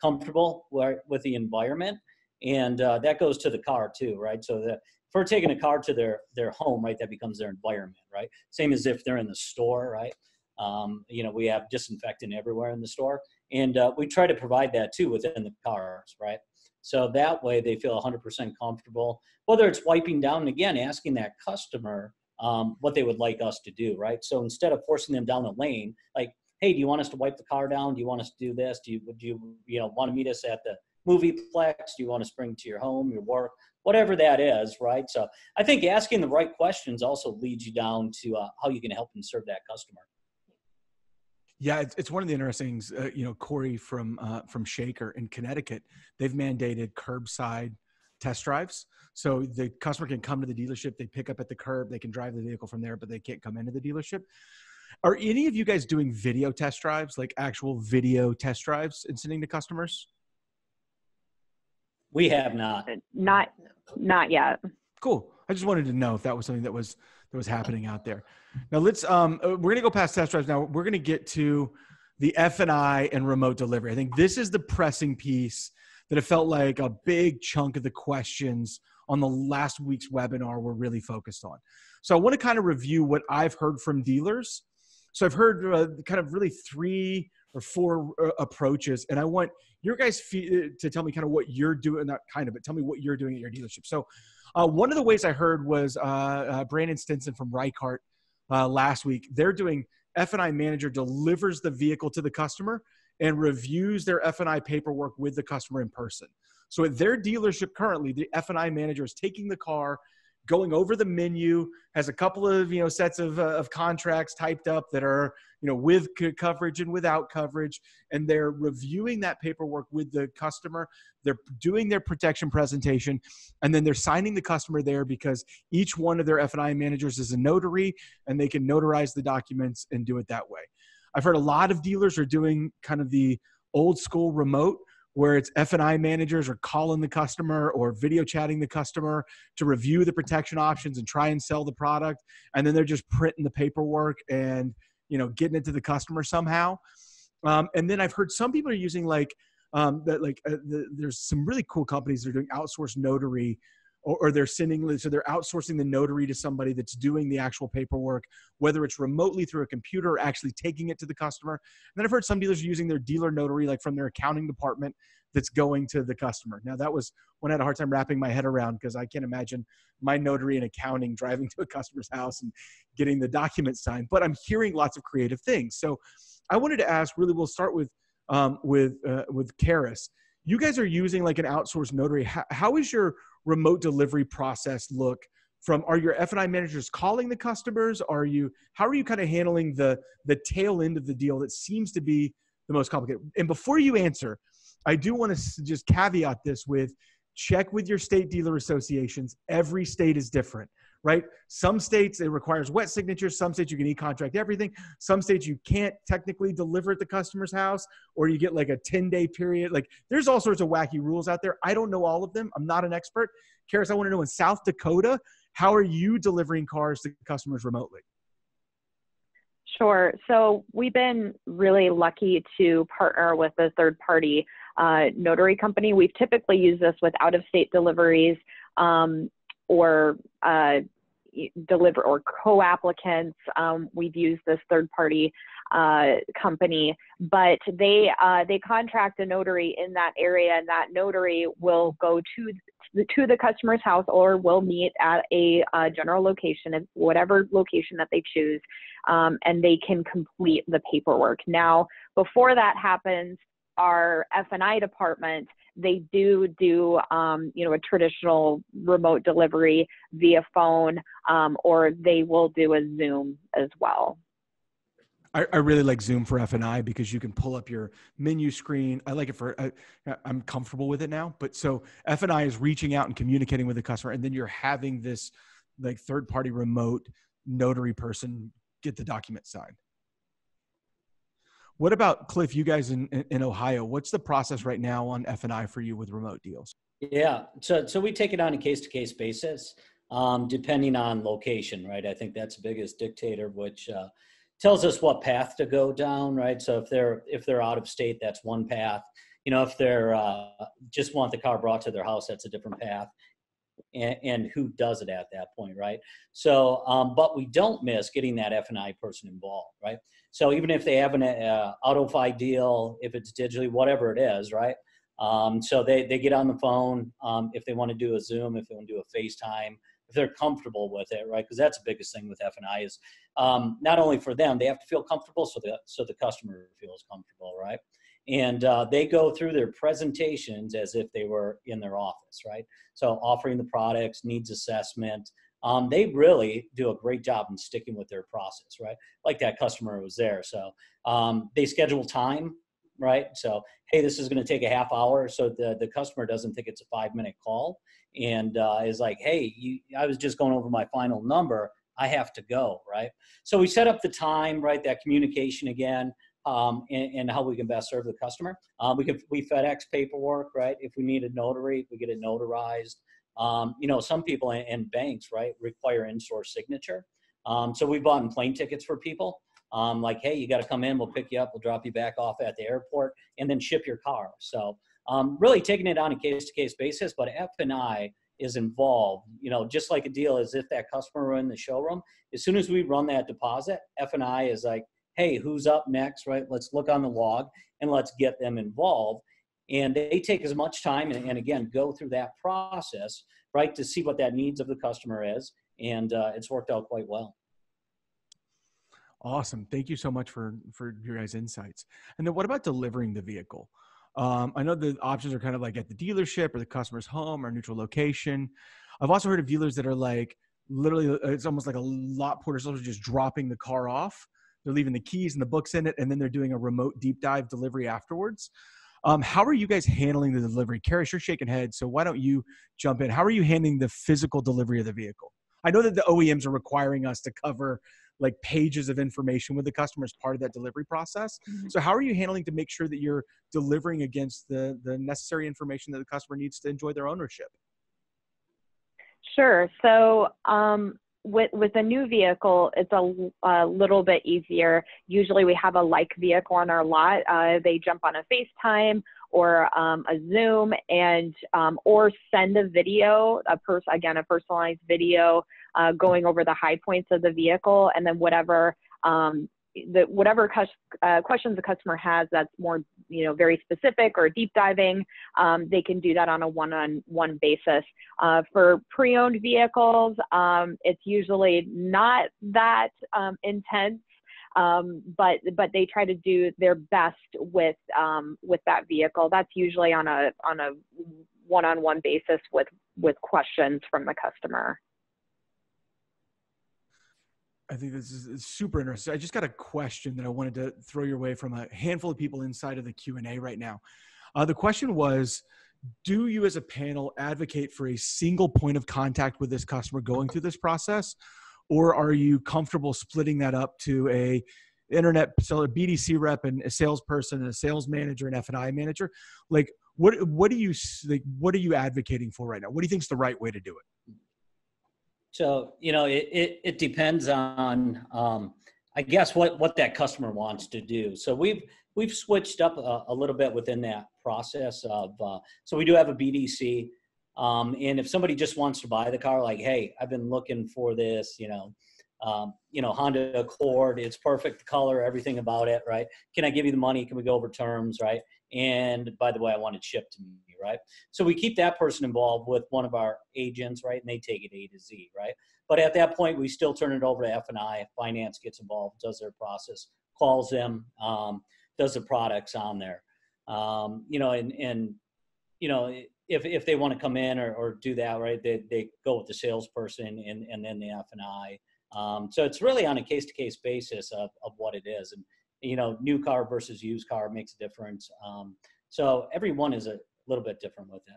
comfortable with the environment, and uh, that goes to the car too, right? So that we're taking a car to their their home, right, that becomes their environment, right? Same as if they're in the store, right? Um, you know, we have disinfectant everywhere in the store, and uh, we try to provide that too within the cars, right? So that way they feel 100% comfortable, whether it's wiping down again, asking that customer um, what they would like us to do, right? So instead of forcing them down the lane, like, hey, do you want us to wipe the car down? Do you want us to do this? Do you, would you, you know, want to meet us at the movie plex? Do you want to bring to your home, your work, whatever that is, right? So I think asking the right questions also leads you down to uh, how you can help and serve that customer. Yeah, it's, one of the interesting things. Uh, you know, Corey from uh, from Shaker in Connecticut, they've mandated curbside test drives. So the customer can come to the dealership, they pick up at the curb, they can drive the vehicle from there, but they can't come into the dealership. Are any of you guys doing video test drives, like actual video test drives and sending to customers? We have not. Not not yet. Cool. I just wanted to know if that was something that was that was happening out there. Now let's um uh, we're gonna go past test drives now. We're gonna get to the F and I and remote delivery. I think this is the pressing piece that it felt like a big chunk of the questions on the last week's webinar were really focused on. So I want to kind of review what I've heard from dealers. So I've heard uh, kind of really three or four uh, approaches, and I want your guys uh, to tell me kind of what you're doing. Not kind of, but tell me what you're doing at your dealership. So uh, one of the ways I heard was uh, uh, Brandon Stinson from Ricart last week. They're doing F&I manager delivers the vehicle to the customer and reviews their F&I paperwork with the customer in person. So at their dealership currently, the F&I manager is taking the car going over the menu has a couple of you know sets of, uh, of contracts typed up that are you know with c- coverage and without coverage and they're reviewing that paperwork with the customer. They're doing their protection presentation and then they're signing the customer there because each one of their f&i managers is a notary and they can notarize the documents and do it that way. I've heard a lot of dealers are doing kind of the old school remote where it's F&I managers are calling the customer or video chatting the customer to review the protection options and try and sell the product and then they're just printing the paperwork and you know getting it to the customer somehow. Um, and then i've heard some people are using like um, that like uh, the, there's some really cool companies that are doing outsourced notary or, or they're sending so they're outsourcing the notary to somebody that's doing the actual paperwork whether it's remotely through a computer or actually taking it to the customer and then i've heard some dealers are using their dealer notary like from their accounting department that's going to the customer now that was when i had a hard time wrapping my head around because i can't imagine my notary and accounting driving to a customer's house and getting the document signed but i'm hearing lots of creative things so i wanted to ask really we'll start with um, with uh, with Karis. You guys are using like an outsourced notary. how, how is your remote delivery process look from are your f&i managers calling the customers? Are you how are you kind of handling the the tail end of the deal that seems to be the most complicated? And before you answer i do want to just caveat this with check with your state dealer associations. Every state is different right? Some states it requires wet signatures. Some states you can e-contract everything. Some states you can't technically deliver at the customer's house or you get like a 10 day period. Like there's all sorts of wacky rules out there. I don't know all of them. I'm not an expert. Karis, i want to know in south dakota how are you delivering cars to customers remotely? Sure. So we've been really lucky to partner with a third party uh, notary company. We've typically used this with out of state deliveries um, or uh, deliver or co-applicants. Um, we've used this third-party uh, company, but they uh, they contract a notary in that area, and that notary will go to the, to the customer's house or will meet at a uh, general location, whatever location that they choose, um, and they can complete the paperwork. Now, before that happens, our F&I department they do do um, you know a traditional remote delivery via phone um, or they will do a zoom as well I, I really like Zoom for F and I because you can pull up your menu screen. I like it for I, I'm comfortable with it now. But so F and I is reaching out and communicating with the customer, and then you're having this like third party remote notary person get the document signed. What about Cliff? You guys in, in, Ohio, what's the process right now on F and I for you with remote deals? Yeah, so so we take it on a case to case basis, um, depending on location, right? I think that's the biggest dictator, which uh, tells us what path to go down, right? So if they're if they're out of state, that's one path. You know, if they're uh, just want the car brought to their house, that's a different path. And, and who does it at that point, right? So, um, but we don't miss getting that F and I person involved, right? So even if they have an uh, AutoFi deal, if it's digitally, whatever it is, right? Um, so they, they get on the phone um, if they want to do a Zoom, if they want to do a FaceTime, if they're comfortable with it, right? Because that's the biggest thing with F and I is um, not only for them, they have to feel comfortable, so the so the customer feels comfortable, right? And uh, they go through their presentations as if they were in their office, right? So offering the products, needs assessment. Um, they really do a great job in sticking with their process, right? Like that customer was there, so um, they schedule time right? So, hey, this is going to take a half hour, so the the customer doesn't think it's a five minute call, and uh, is like, hey, you, I was just going over my final number. I have to go, right? So we set up the time, right? That communication again, um, and, and, how we can best serve the customer. Um, we can we FedEx paperwork, right? If we need a notary, we get it notarized. Um, you know, some people and banks, right, require in-store signature. Um, so we bought in plane tickets for people um, like, hey, you got to come in, we'll pick you up, we'll drop you back off at the airport, and then ship your car. So um, really taking it on a case to case basis, but F and I is involved. You know, just like a deal as if that customer were in the showroom. As soon as we run that deposit, F and I is like, hey, who's up next? Right? Let's look on the log and let's get them involved. And they take as much time and, and again go through that process, right, to see what that needs of the customer is. And uh, it's worked out quite well. Awesome. Thank you so much for for your guys' insights. And then what about delivering the vehicle? Um, I know the options are kind of like at the dealership or the customer's home or neutral location. I've also heard of dealers that are like literally uh, it's almost like a lot porter are just dropping the car off. They're leaving the keys and the books in it, and then they're doing a remote deep dive delivery afterwards. Um, how are you guys handling the delivery? Karis, you're shaking head, so why don't you jump in? How are you handling the physical delivery of the vehicle? I know that the OEMs are requiring us to cover like pages of information with the customer as part of that delivery process. Mm-hmm. So how are you handling to make sure that you're delivering against the the necessary information that the customer needs to enjoy their ownership? Sure. So um, with with a new vehicle, it's a, a, little bit easier. Usually, we have a like vehicle on our lot. Uh, they jump on a FaceTime or um, a Zoom and um, or send a video, a pers- again a personalized video uh, going over the high points of the vehicle, and then whatever um, the whatever uh, questions the customer has that's more you know very specific or deep diving um, they can do that on a one-on-one basis. Uh, for pre-owned vehicles um, it's usually not that um, intense um, but but they try to do their best with um, with that vehicle. That's usually on a on a one-on-one basis with with questions from the customer I think this is super interesting. I just got a question that I wanted to throw your way from a handful of people inside of the Q and A right now. Uh, the question was, do you as a panel advocate for a single point of contact with this customer going through this process, or are you comfortable splitting that up to a internet seller, BDC rep, and a salesperson, and a sales manager, and F and I manager? Like, what what do you like? What are you advocating for right now? What do you think is the right way to do it? So you know, it it, it depends on, um, I guess, what what that customer wants to do. So we've we've switched up a, a little bit within that process of. Uh, so we do have a BDC. Um, and if somebody just wants to buy the car, like, hey, I've been looking for this, you know, um, you know, Honda Accord, it's perfect color, everything about it, right? Can I give you the money? Can we go over terms, right? And by the way, I want it shipped to me, right? So we keep that person involved with one of our agents, right? And they take it A to Z, right? But at that point, we still turn it over to F and I. Finance gets involved, does their process, calls them, um, does the products on there, um, you know, and and you know if if they want to come in or, or do that, right? They they go with the salesperson and and then the F and I. Um, so it's really on a case to case basis of of what it is, and you know, new car versus used car makes a difference. Um, so every one is a little bit different with it.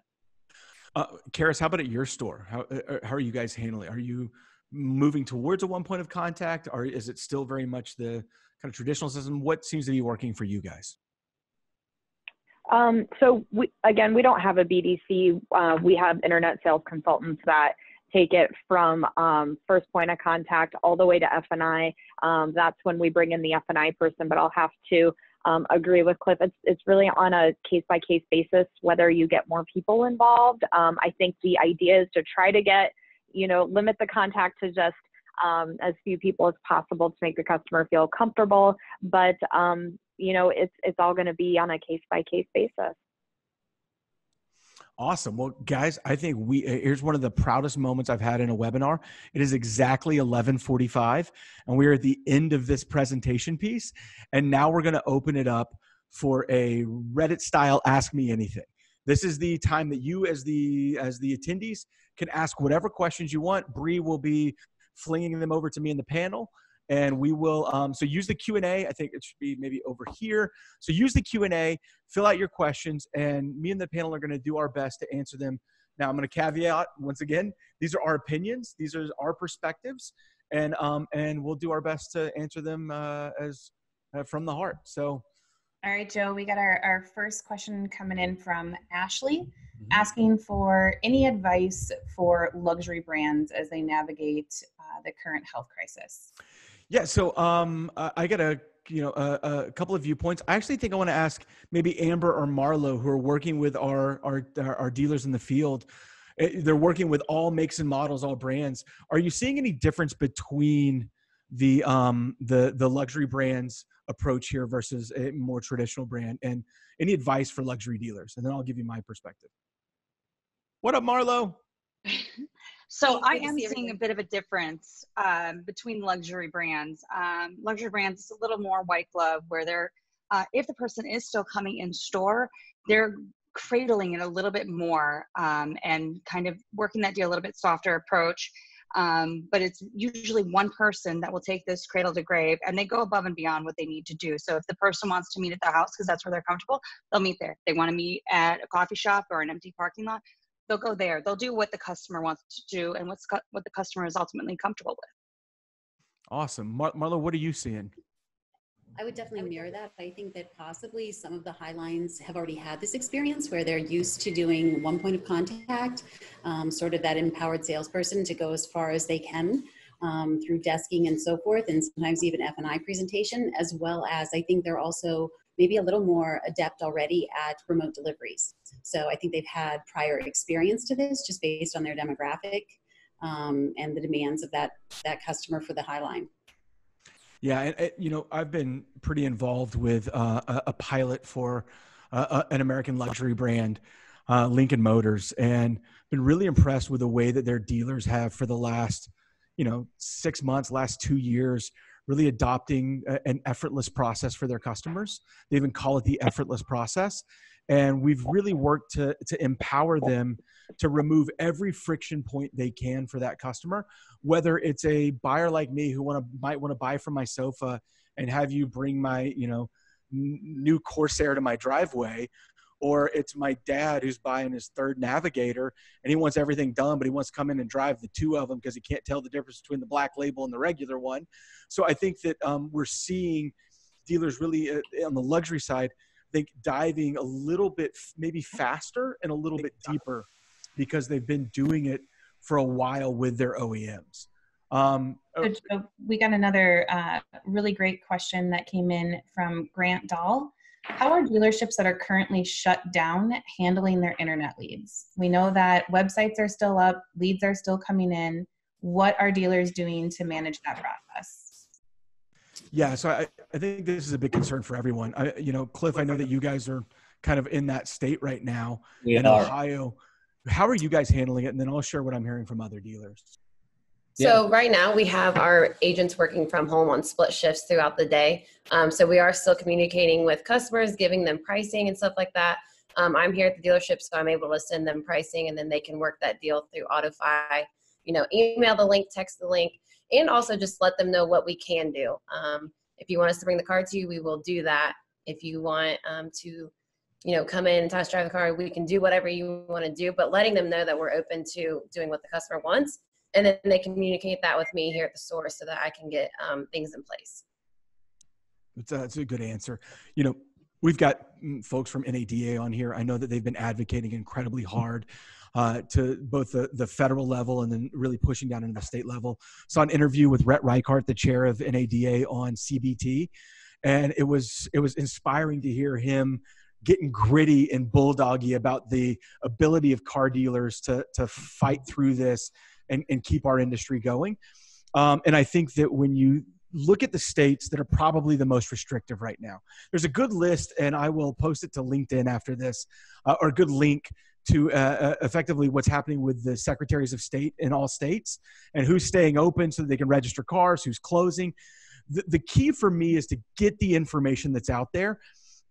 Uh, Karis, how about at your store? How uh, how are you guys handling? Are you moving towards a one point of contact, or is it still very much the kind of traditional system? What seems to be working for you guys? Um, so we, again, we don't have a BDC. Uh, we have internet sales consultants that take it from um, first point of contact all the way to F&I. Um, that's when we bring in the F&I person, but I'll have to um, agree with Cliff. It's, it's really on a case by case basis whether you get more people involved. Um, I think the idea is to try to get, you know, limit the contact to just um, as few people as possible to make the customer feel comfortable. But um, you know, it's it's all going to be on a case by case basis. Awesome. Well, guys, I think we uh, here's one of the proudest moments I've had in a webinar. It is exactly 11:45 and we are at the end of this presentation piece and now we're going to open it up for a Reddit style ask me anything. This is the time that you as the as the attendees can ask whatever questions you want. Bree will be flinging them over to me in the panel and we will um, so use the q&a i think it should be maybe over here. So use the q&a fill out your questions and me and the panel are going to do our best to answer them. Now i'm going to caveat once again these are our opinions these are our perspectives and um, and we'll do our best to answer them uh, as uh, from the heart. So all right joe we got our, our first question coming in from ashley mm-hmm. asking for any advice for luxury brands as they navigate uh, the current health crisis yeah. So um, I got a you know a, a, couple of viewpoints. I actually think I want to ask maybe Amber or Marlo, who are working with our our our dealers in the field. Eh, they're working with all makes and models, all brands. Are you seeing any difference between the um the the luxury brands approach here versus a more traditional brand? And any advice for luxury dealers? And then I'll give you my perspective. What up, Marlo? So I am seeing a bit of a difference um, between luxury brands. Um, luxury brands is a little more white glove, where they're uh, if the person is still coming in store, they're cradling it a little bit more um, and kind of working that deal a little bit softer approach. Um, but it's usually one person that will take this cradle to grave and they go above and beyond what they need to do. So if the person wants to meet at the house because that's where they're comfortable, they'll meet there. They want to meet at a coffee shop or an empty parking lot, they'll go there. They'll do what the customer wants to do and what's what the customer is ultimately comfortable with. Awesome, Mar- Marlo. What are you seeing? I would definitely mirror that. I think that possibly some of the high lines have already had this experience where they're used to doing one point of contact, um, sort of that empowered salesperson to go as far as they can um, through desking and so forth, and sometimes even F&I presentation, as well as I think they're also maybe a little more adept already at remote deliveries. So I think they've had prior experience to this just based on their demographic um, and the demands of that that customer for the Highline. Yeah, and, you know, I've been pretty involved with uh, a, a, pilot for uh, an American luxury brand, uh, Lincoln Motors, and been really impressed with the way that their dealers have for the last, you know, six months, last two years, really adopting an effortless process for their customers. They even call it the effortless process. And we've really worked to, to empower them to remove every friction point they can for that customer, whether it's a buyer like me who want to might want to buy from my sofa and have you bring my, you know, new Corsair to my driveway, or it's my dad who's buying his third navigator and he wants everything done but he wants to come in and drive the two of them because he can't tell the difference between the black label and the regular one so i think that um, we're seeing dealers really uh, on the luxury side I think diving a little bit maybe faster and a little bit deeper because they've been doing it for a while with their OEMs. Um, so we got another uh, really great question that came in from Grant Dahl. How are dealerships that are currently shut down handling their internet leads? We know that websites are still up, leads are still coming in. What are dealers doing to manage that process? Yeah, so I, I think this is a big concern for everyone. I, you know, Cliff, I know that you guys are kind of in that state right now We in are. Ohio. How are you guys handling it? And then I'll share what I'm hearing from other dealers. So right now we have our agents working from home on split shifts throughout the day. Um, so we are still communicating with customers, giving them pricing and stuff like that. Um, I'm here at the dealership, so I'm able to send them pricing, and then they can work that deal through AutoFi. You know, email the link, text the link, and also just let them know what we can do. Um, if you want us to bring the car to you, we will do that. If you want um, to, you know, come in and test drive the car, we can do whatever you want to do. But letting them know that we're open to doing what the customer wants and then they communicate that with me here at the source so that I can get um, things in place. It's a, that's a good answer. You know, we've got mm, folks from NADA on here. I know that they've been advocating incredibly hard uh, to both the, the federal level and then really pushing down into the state level. Saw an interview with Rhett Ricart, the chair of NADA, on CBT, and it was it was inspiring to hear him getting gritty and bulldoggy about the ability of car dealers to to fight through this and, and keep our industry going. Um, and I think that when you look at the states that are probably the most restrictive right now, there's a good list, and I will post it to LinkedIn after this, uh, or a good link to uh, uh, effectively what's happening with the secretaries of state in all states and who's staying open so they can register cars, who's closing. The, the key for me is to get the information that's out there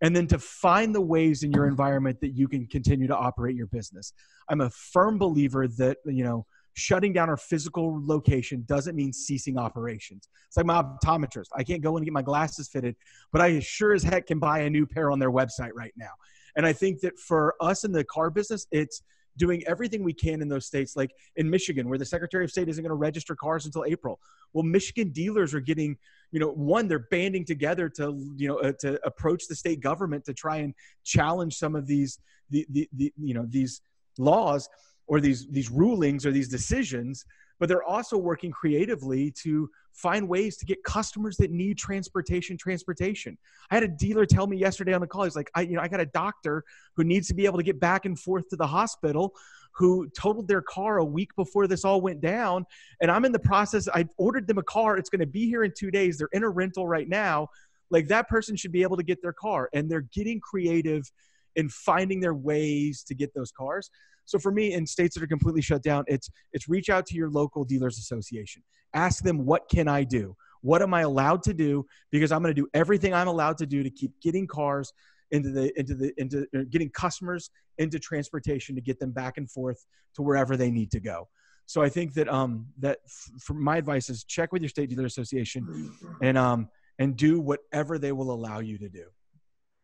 and then to find the ways in your environment that you can continue to operate your business. I'm a firm believer that, you know, shutting down our physical location doesn't mean ceasing operations. It's like my optometrist. I can't go in and get my glasses fitted, but I sure as heck can buy a new pair on their website right now. And I think that for us in the car business, it's doing everything we can in those states, like in Michigan, where the Secretary of State isn't going to register cars until April. Well, Michigan dealers are getting, you know, one, they're banding together to, you know, uh, to approach the state government to try and challenge some of these, the, the, the you know, these laws or these these rulings or these decisions but they're also working creatively to find ways to get customers that need transportation transportation. I had a dealer tell me yesterday on the call he's like i you know i got a doctor who needs to be able to get back and forth to the hospital who totaled their car a week before this all went down and i'm in the process i ordered them a car it's going to be here in two days they're in a rental right now like that person should be able to get their car and they're getting creative in finding their ways to get those cars so for me, in states that are completely shut down, it's it's reach out to your local dealers association. Ask them what can I do? What am I allowed to do? Because I'm going to do everything I'm allowed to do to keep getting cars into the into the into uh, getting customers into transportation to get them back and forth to wherever they need to go. So I think that um that f- for my advice is check with your state dealer association and um and do whatever they will allow you to do.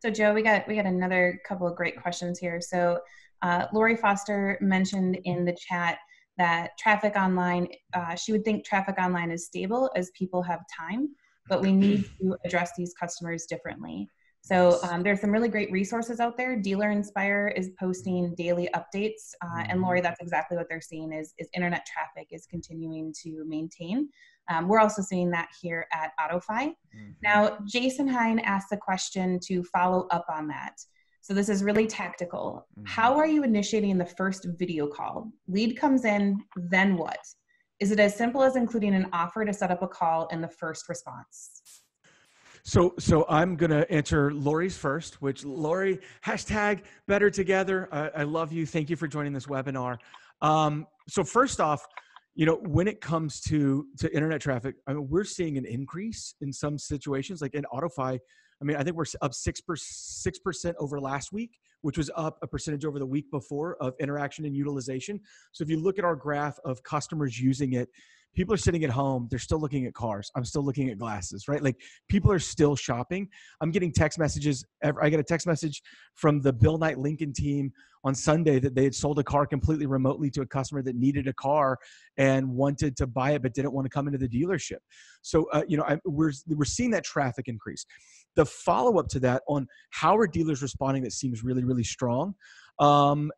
So Joe, we got we got another couple of great questions here. So uh, Lori Foster mentioned in the chat that traffic online, uh, she would think traffic online is stable as people have time, but we need to address these customers differently. So um, there's some really great resources out there. Dealer Inspire is posting daily updates, uh, and Lori, that's exactly what they're seeing is, is internet traffic is continuing to maintain. Um, we're also seeing that here at AutoFi. Mm-hmm. Now, Jason Hine asked the question to follow up on that. So this is really tactical. Mm-hmm. How are you initiating the first video call? Lead comes in, then what? Is it as simple as including an offer to set up a call in the first response? So, so I'm gonna answer Lori's first. Which Lori hashtag Better Together. I, I love you. Thank you for joining this webinar. Um, so first off, you know, when it comes to to internet traffic, I mean, we're seeing an increase in some situations. Like in AutoFi, I mean, I think we're up six percent over last week, which was up a percentage over the week before of interaction and utilization. So if you look at our graph of customers using it, people are sitting at home they're still looking at cars i'm still looking at glasses right? Like people are still shopping. I'm getting text messages i get a text message from the bill knight lincoln team on sunday that they had sold a car completely remotely to a customer that needed a car and wanted to buy it but didn't want to come into the dealership. So uh, you know I, we're, we're seeing that traffic increase. The follow-up to that on how are dealers responding that seems really really strong um,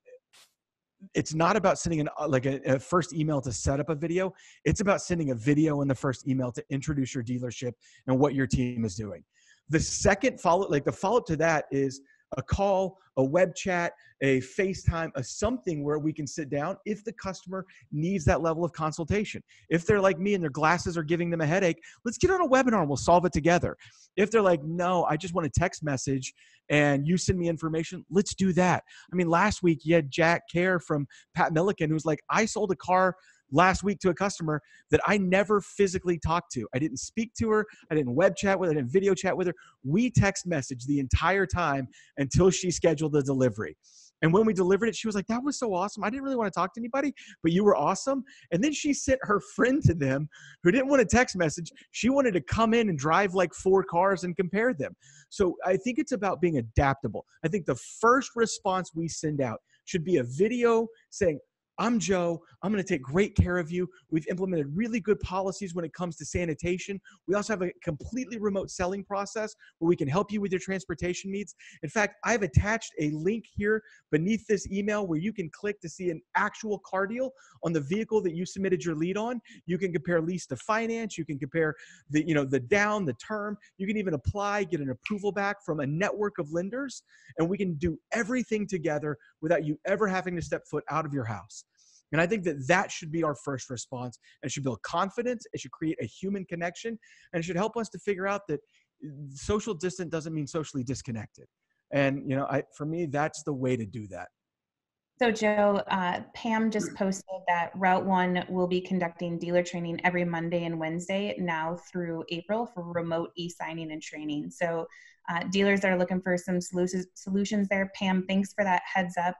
it's not about sending an uh, like a, a, first email to set up a video. It's about sending a video in the first email to introduce your dealership and what your team is doing. The second follow, like the follow up to that is a call, a web chat, a FaceTime, a something where we can sit down if the customer needs that level of consultation. If they're like me and their glasses are giving them a headache, let's get on a webinar and we'll solve it together. If they're like, no, I just want a text message and you send me information, let's do that. I mean, last week you had Jack Care from Pat Milliken who's like, I sold a car last week to a customer that I never physically talked to. I didn't speak to her. I didn't web chat with her. I didn't video chat with her. We text message the entire time until she scheduled the delivery. And when we delivered it, she was like, That was so awesome. I didn't really want to talk to anybody, but you were awesome. And then she sent her friend to them who didn't want a text message. She wanted to come in and drive like four cars and compare them. So I think it's about being adaptable. I think the first response we send out should be a video saying, I'm Joe. I'm going to take great care of you. We've implemented really good policies when it comes to sanitation. We also have a completely remote selling process where we can help you with your transportation needs. In fact, I've attached a link here beneath this email where you can click to see an actual car deal on the vehicle that you submitted your lead on. You can compare lease to finance. You can compare the, you know, the down, the term. You can even apply, get an approval back from a network of lenders, and we can do everything together without you ever having to step foot out of your house. And I think that that should be our first response. And it should build confidence. It should create a human connection. And it should help us to figure out that uh, social distant doesn't mean socially disconnected. And, you know, I, for me, that's the way to do that. So, Joe, uh, Pam just posted that Route One will be conducting dealer training every Monday and Wednesday now through April for remote e signing and training. So, uh, dealers are looking for some solutions there. Pam, thanks for that heads up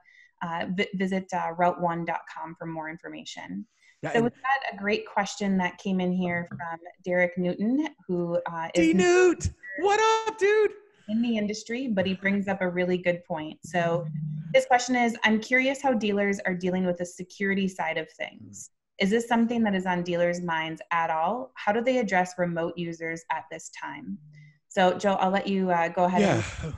uh, visit uh, routeone.com for more information. Yeah, so we've got a great question that came in here from Derek Newton, who uh, is Newt. What up, dude? In the industry, but he brings up a really good point. So his question is: I'm curious how dealers are dealing with the security side of things. Is this something that is on dealers' minds at all? How do they address remote users at this time? So, Joe, I'll let you uh, go ahead. Yeah. And-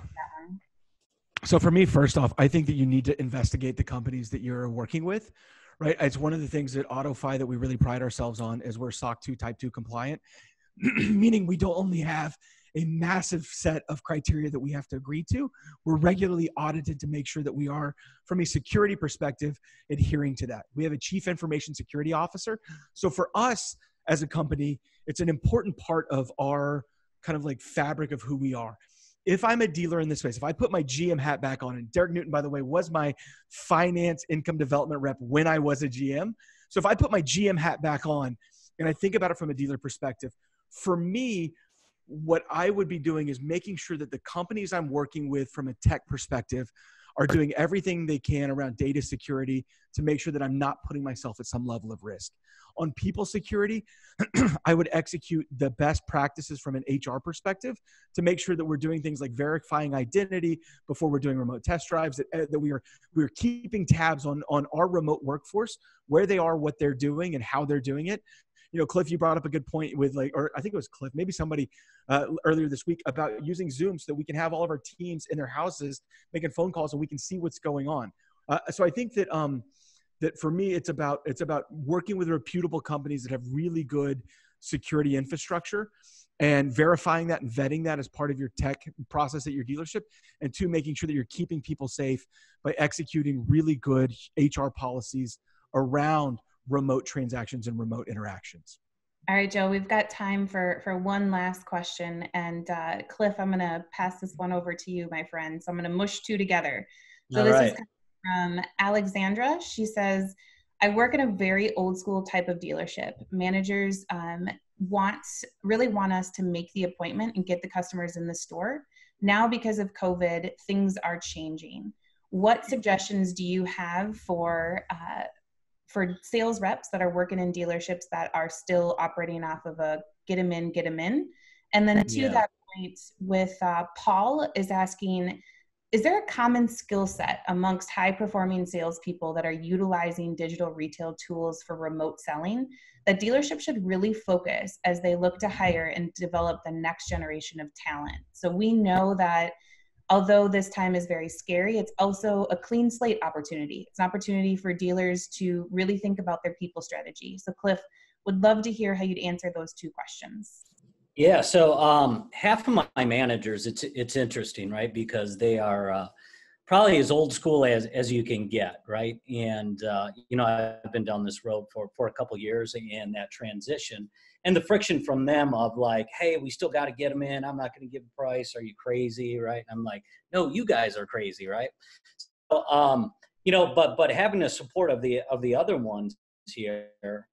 so for me first off i think that you need to investigate the companies that you're working with right? It's one of the things at autofi that we really pride ourselves on is we're soc 2 type 2 compliant. Meaning we don't only have a massive set of criteria that we have to agree to we're regularly audited to make sure that we are from a security perspective adhering to that. We have a chief information security officer. So for us as a company it's an important part of our kind of like fabric of who we are if I'm a dealer in this space, if I put my GM hat back on, and Derek Newton, by the way, was my finance income development rep when I was a GM. So if I put my GM hat back on and I think about it from a dealer perspective, for me, what I would be doing is making sure that the companies I'm working with from a tech perspective are doing everything they can around data security to make sure that I'm not putting myself at some level of risk on people security, I would execute the best practices from an HR perspective to make sure that we're doing things like verifying identity before we're doing remote test drives, that, uh, that we are we are keeping tabs on on our remote workforce, where they are, what they're doing, and how they're doing it. You know, Cliff, you brought up a good point with like, or I think it was Cliff, maybe somebody uh, earlier this week about using Zoom so that we can have all of our teams in their houses making phone calls and we can see what's going on. Uh, so I think that um, that for me it's about it's about working with reputable companies that have really good security infrastructure and verifying that and vetting that as part of your tech process at your dealership and two making sure that you're keeping people safe by executing really good hr policies around remote transactions and remote interactions all right joe we've got time for for one last question and uh, cliff i'm going to pass this one over to you my friend so i'm going to mush two together so All this right. is from Alexandra. She says, I work in a very old school type of dealership. Managers um, want really want us to make the appointment and get the customers in the store. Now, because of COVID, things are changing. What suggestions do you have for uh, for sales reps that are working in dealerships that are still operating off of a get them in, get them in? And then to Yeah. that point, with uh, Paul is asking is there a common skill set amongst high performing salespeople that are utilizing digital retail tools for remote selling that dealerships should really focus as they look to hire and develop the next generation of talent? So we know that although this time is very scary, it's also a clean slate opportunity. It's an opportunity for dealers to really think about their people strategy. So, Cliff, would love to hear how you'd answer those two questions. Yeah, so um, half of my managers, it's it's interesting, right? Because they are uh, probably as old school as as you can get, right? And uh, you know, I've been down this road for for a couple years, and that transition and the friction from them of like, hey, we still got to get them in. I'm not going to give a price. Are you crazy, right? I'm like, no, you guys are crazy, right? So, um, you know, but but having the support of the of the other ones here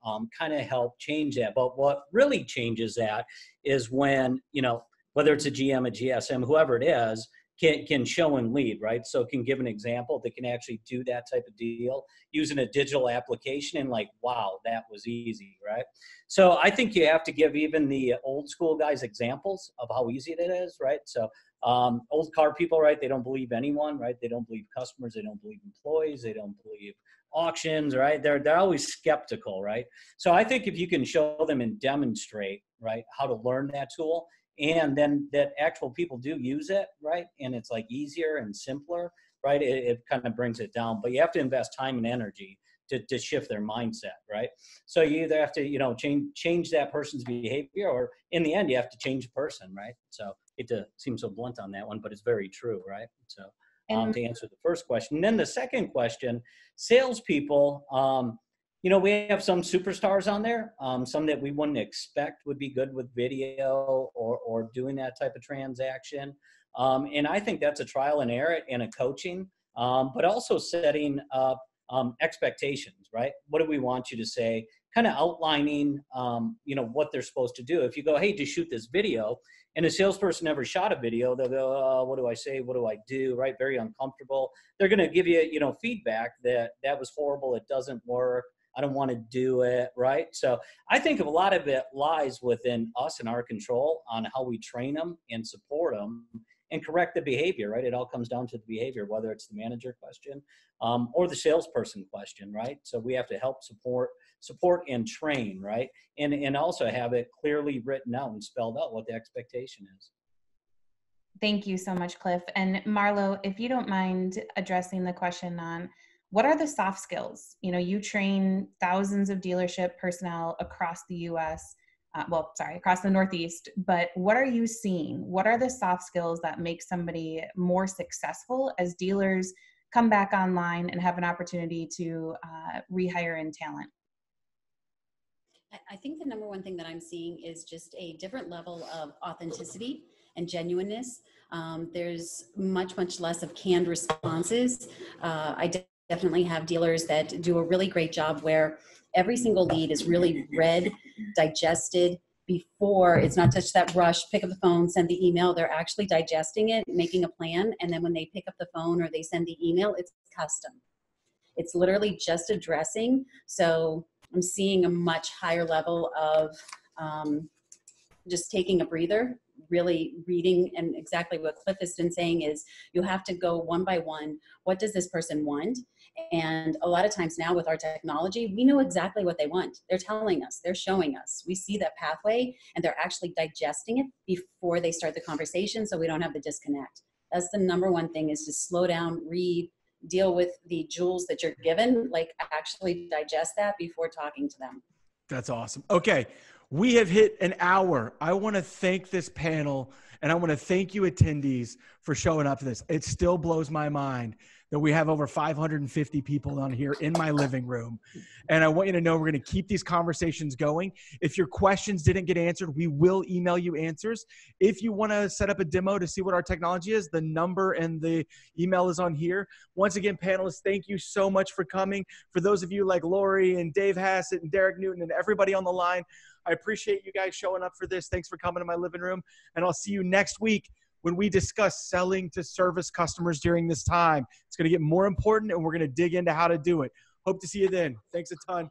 um, kind of help change that. But what really changes that is when, you know, whether it's a GM, a GSM, whoever it is, can, can show and lead, right? So can give an example that can actually do that type of deal using a digital application and like, wow, that was easy, right? So I think you have to give even the old school guys examples of how easy it is, right? So um, old car people, right? They don't believe anyone, right? They don't believe customers. They don't believe employees. They don't believe auctions, right? They're they're always skeptical, right? So I think if you can show them and demonstrate, right, how to learn that tool, and then that actual people do use it, right, and it's like easier and simpler, right? It, it kind of brings it down, but you have to invest time and energy to, to shift their mindset, right? So you either have to, you know, change change that person's behavior, or in the end, you have to change the person, right? So it uh, seems so blunt on that one, but it's very true, right? So um, to answer the first question. And then the second question, salespeople, um, you know, we have some superstars on there, um, some that we wouldn't expect would be good with video or, or doing that type of transaction. Um, and I think that's a trial and error and a coaching, um, but also setting up um, expectations, right? What do we want you to say? Kind of outlining, um, you know, what they're supposed to do. If you go, hey, to shoot this video, and a salesperson never shot a video, they'll go, oh, what do I say? What do I do? Right? Very uncomfortable. They're going to give you, you know, feedback that that was horrible. It doesn't work. I don't want to do it. Right. So I think a lot of it lies within us and our control on how we train them and support them and correct the behavior, right? It all comes down to the behavior, whether it's the manager question um, or the salesperson question, right? So we have to help support support and train, right? And and also have it clearly written out and spelled out what the expectation is. Thank you so much, Cliff. And Marlo, if you don't mind addressing the question on what are the soft skills? You know, you train thousands of dealership personnel across the US, uh, well, sorry, across the Northeast, but what are you seeing? What are the soft skills that make somebody more successful as dealers come back online and have an opportunity to uh, rehire in talent? I think the number one thing that I'm seeing is just a different level of authenticity and genuineness. Um, there's much, much less of canned responses. Uh, I definitely have dealers that do a really great job where every single lead is really read, digested before it's not just that rush, pick up the phone, send the email. They're actually digesting it, making a plan, and then when they pick up the phone or they send the email, it's custom. It's literally just addressing. So I'm seeing a much higher level of um, just taking a breather, really reading, and exactly what Cliff has been saying is you have to go one by one. What does this person want? And a lot of times now with our technology, we know exactly what they want. They're telling us, they're showing us. We see that pathway and they're actually digesting it before they start the conversation so we don't have the disconnect. That's the number one thing is to slow down, read, deal with the jewels that you're given, like actually digest that before talking to them. That's awesome. Okay. We have hit an hour. I want to thank this panel and I want to thank you attendees for showing up to this. It still blows my mind that we have over 550 people on here in my living room. And I want you to know we're going to keep these conversations going. If your questions didn't get answered, we will email you answers. If you want to set up a demo to see what our technology is, the number and the email is on here. Once again, panelists, thank you so much for coming. For those of you like Lori and Dave Hassett and Derek Newton and everybody on the line, I appreciate you guys showing up for this. Thanks for coming to my living room. And I'll see you next week when we discuss selling to service customers during this time. It's going to get more important and we're going to dig into how to do it. Hope to see you then. Thanks a ton.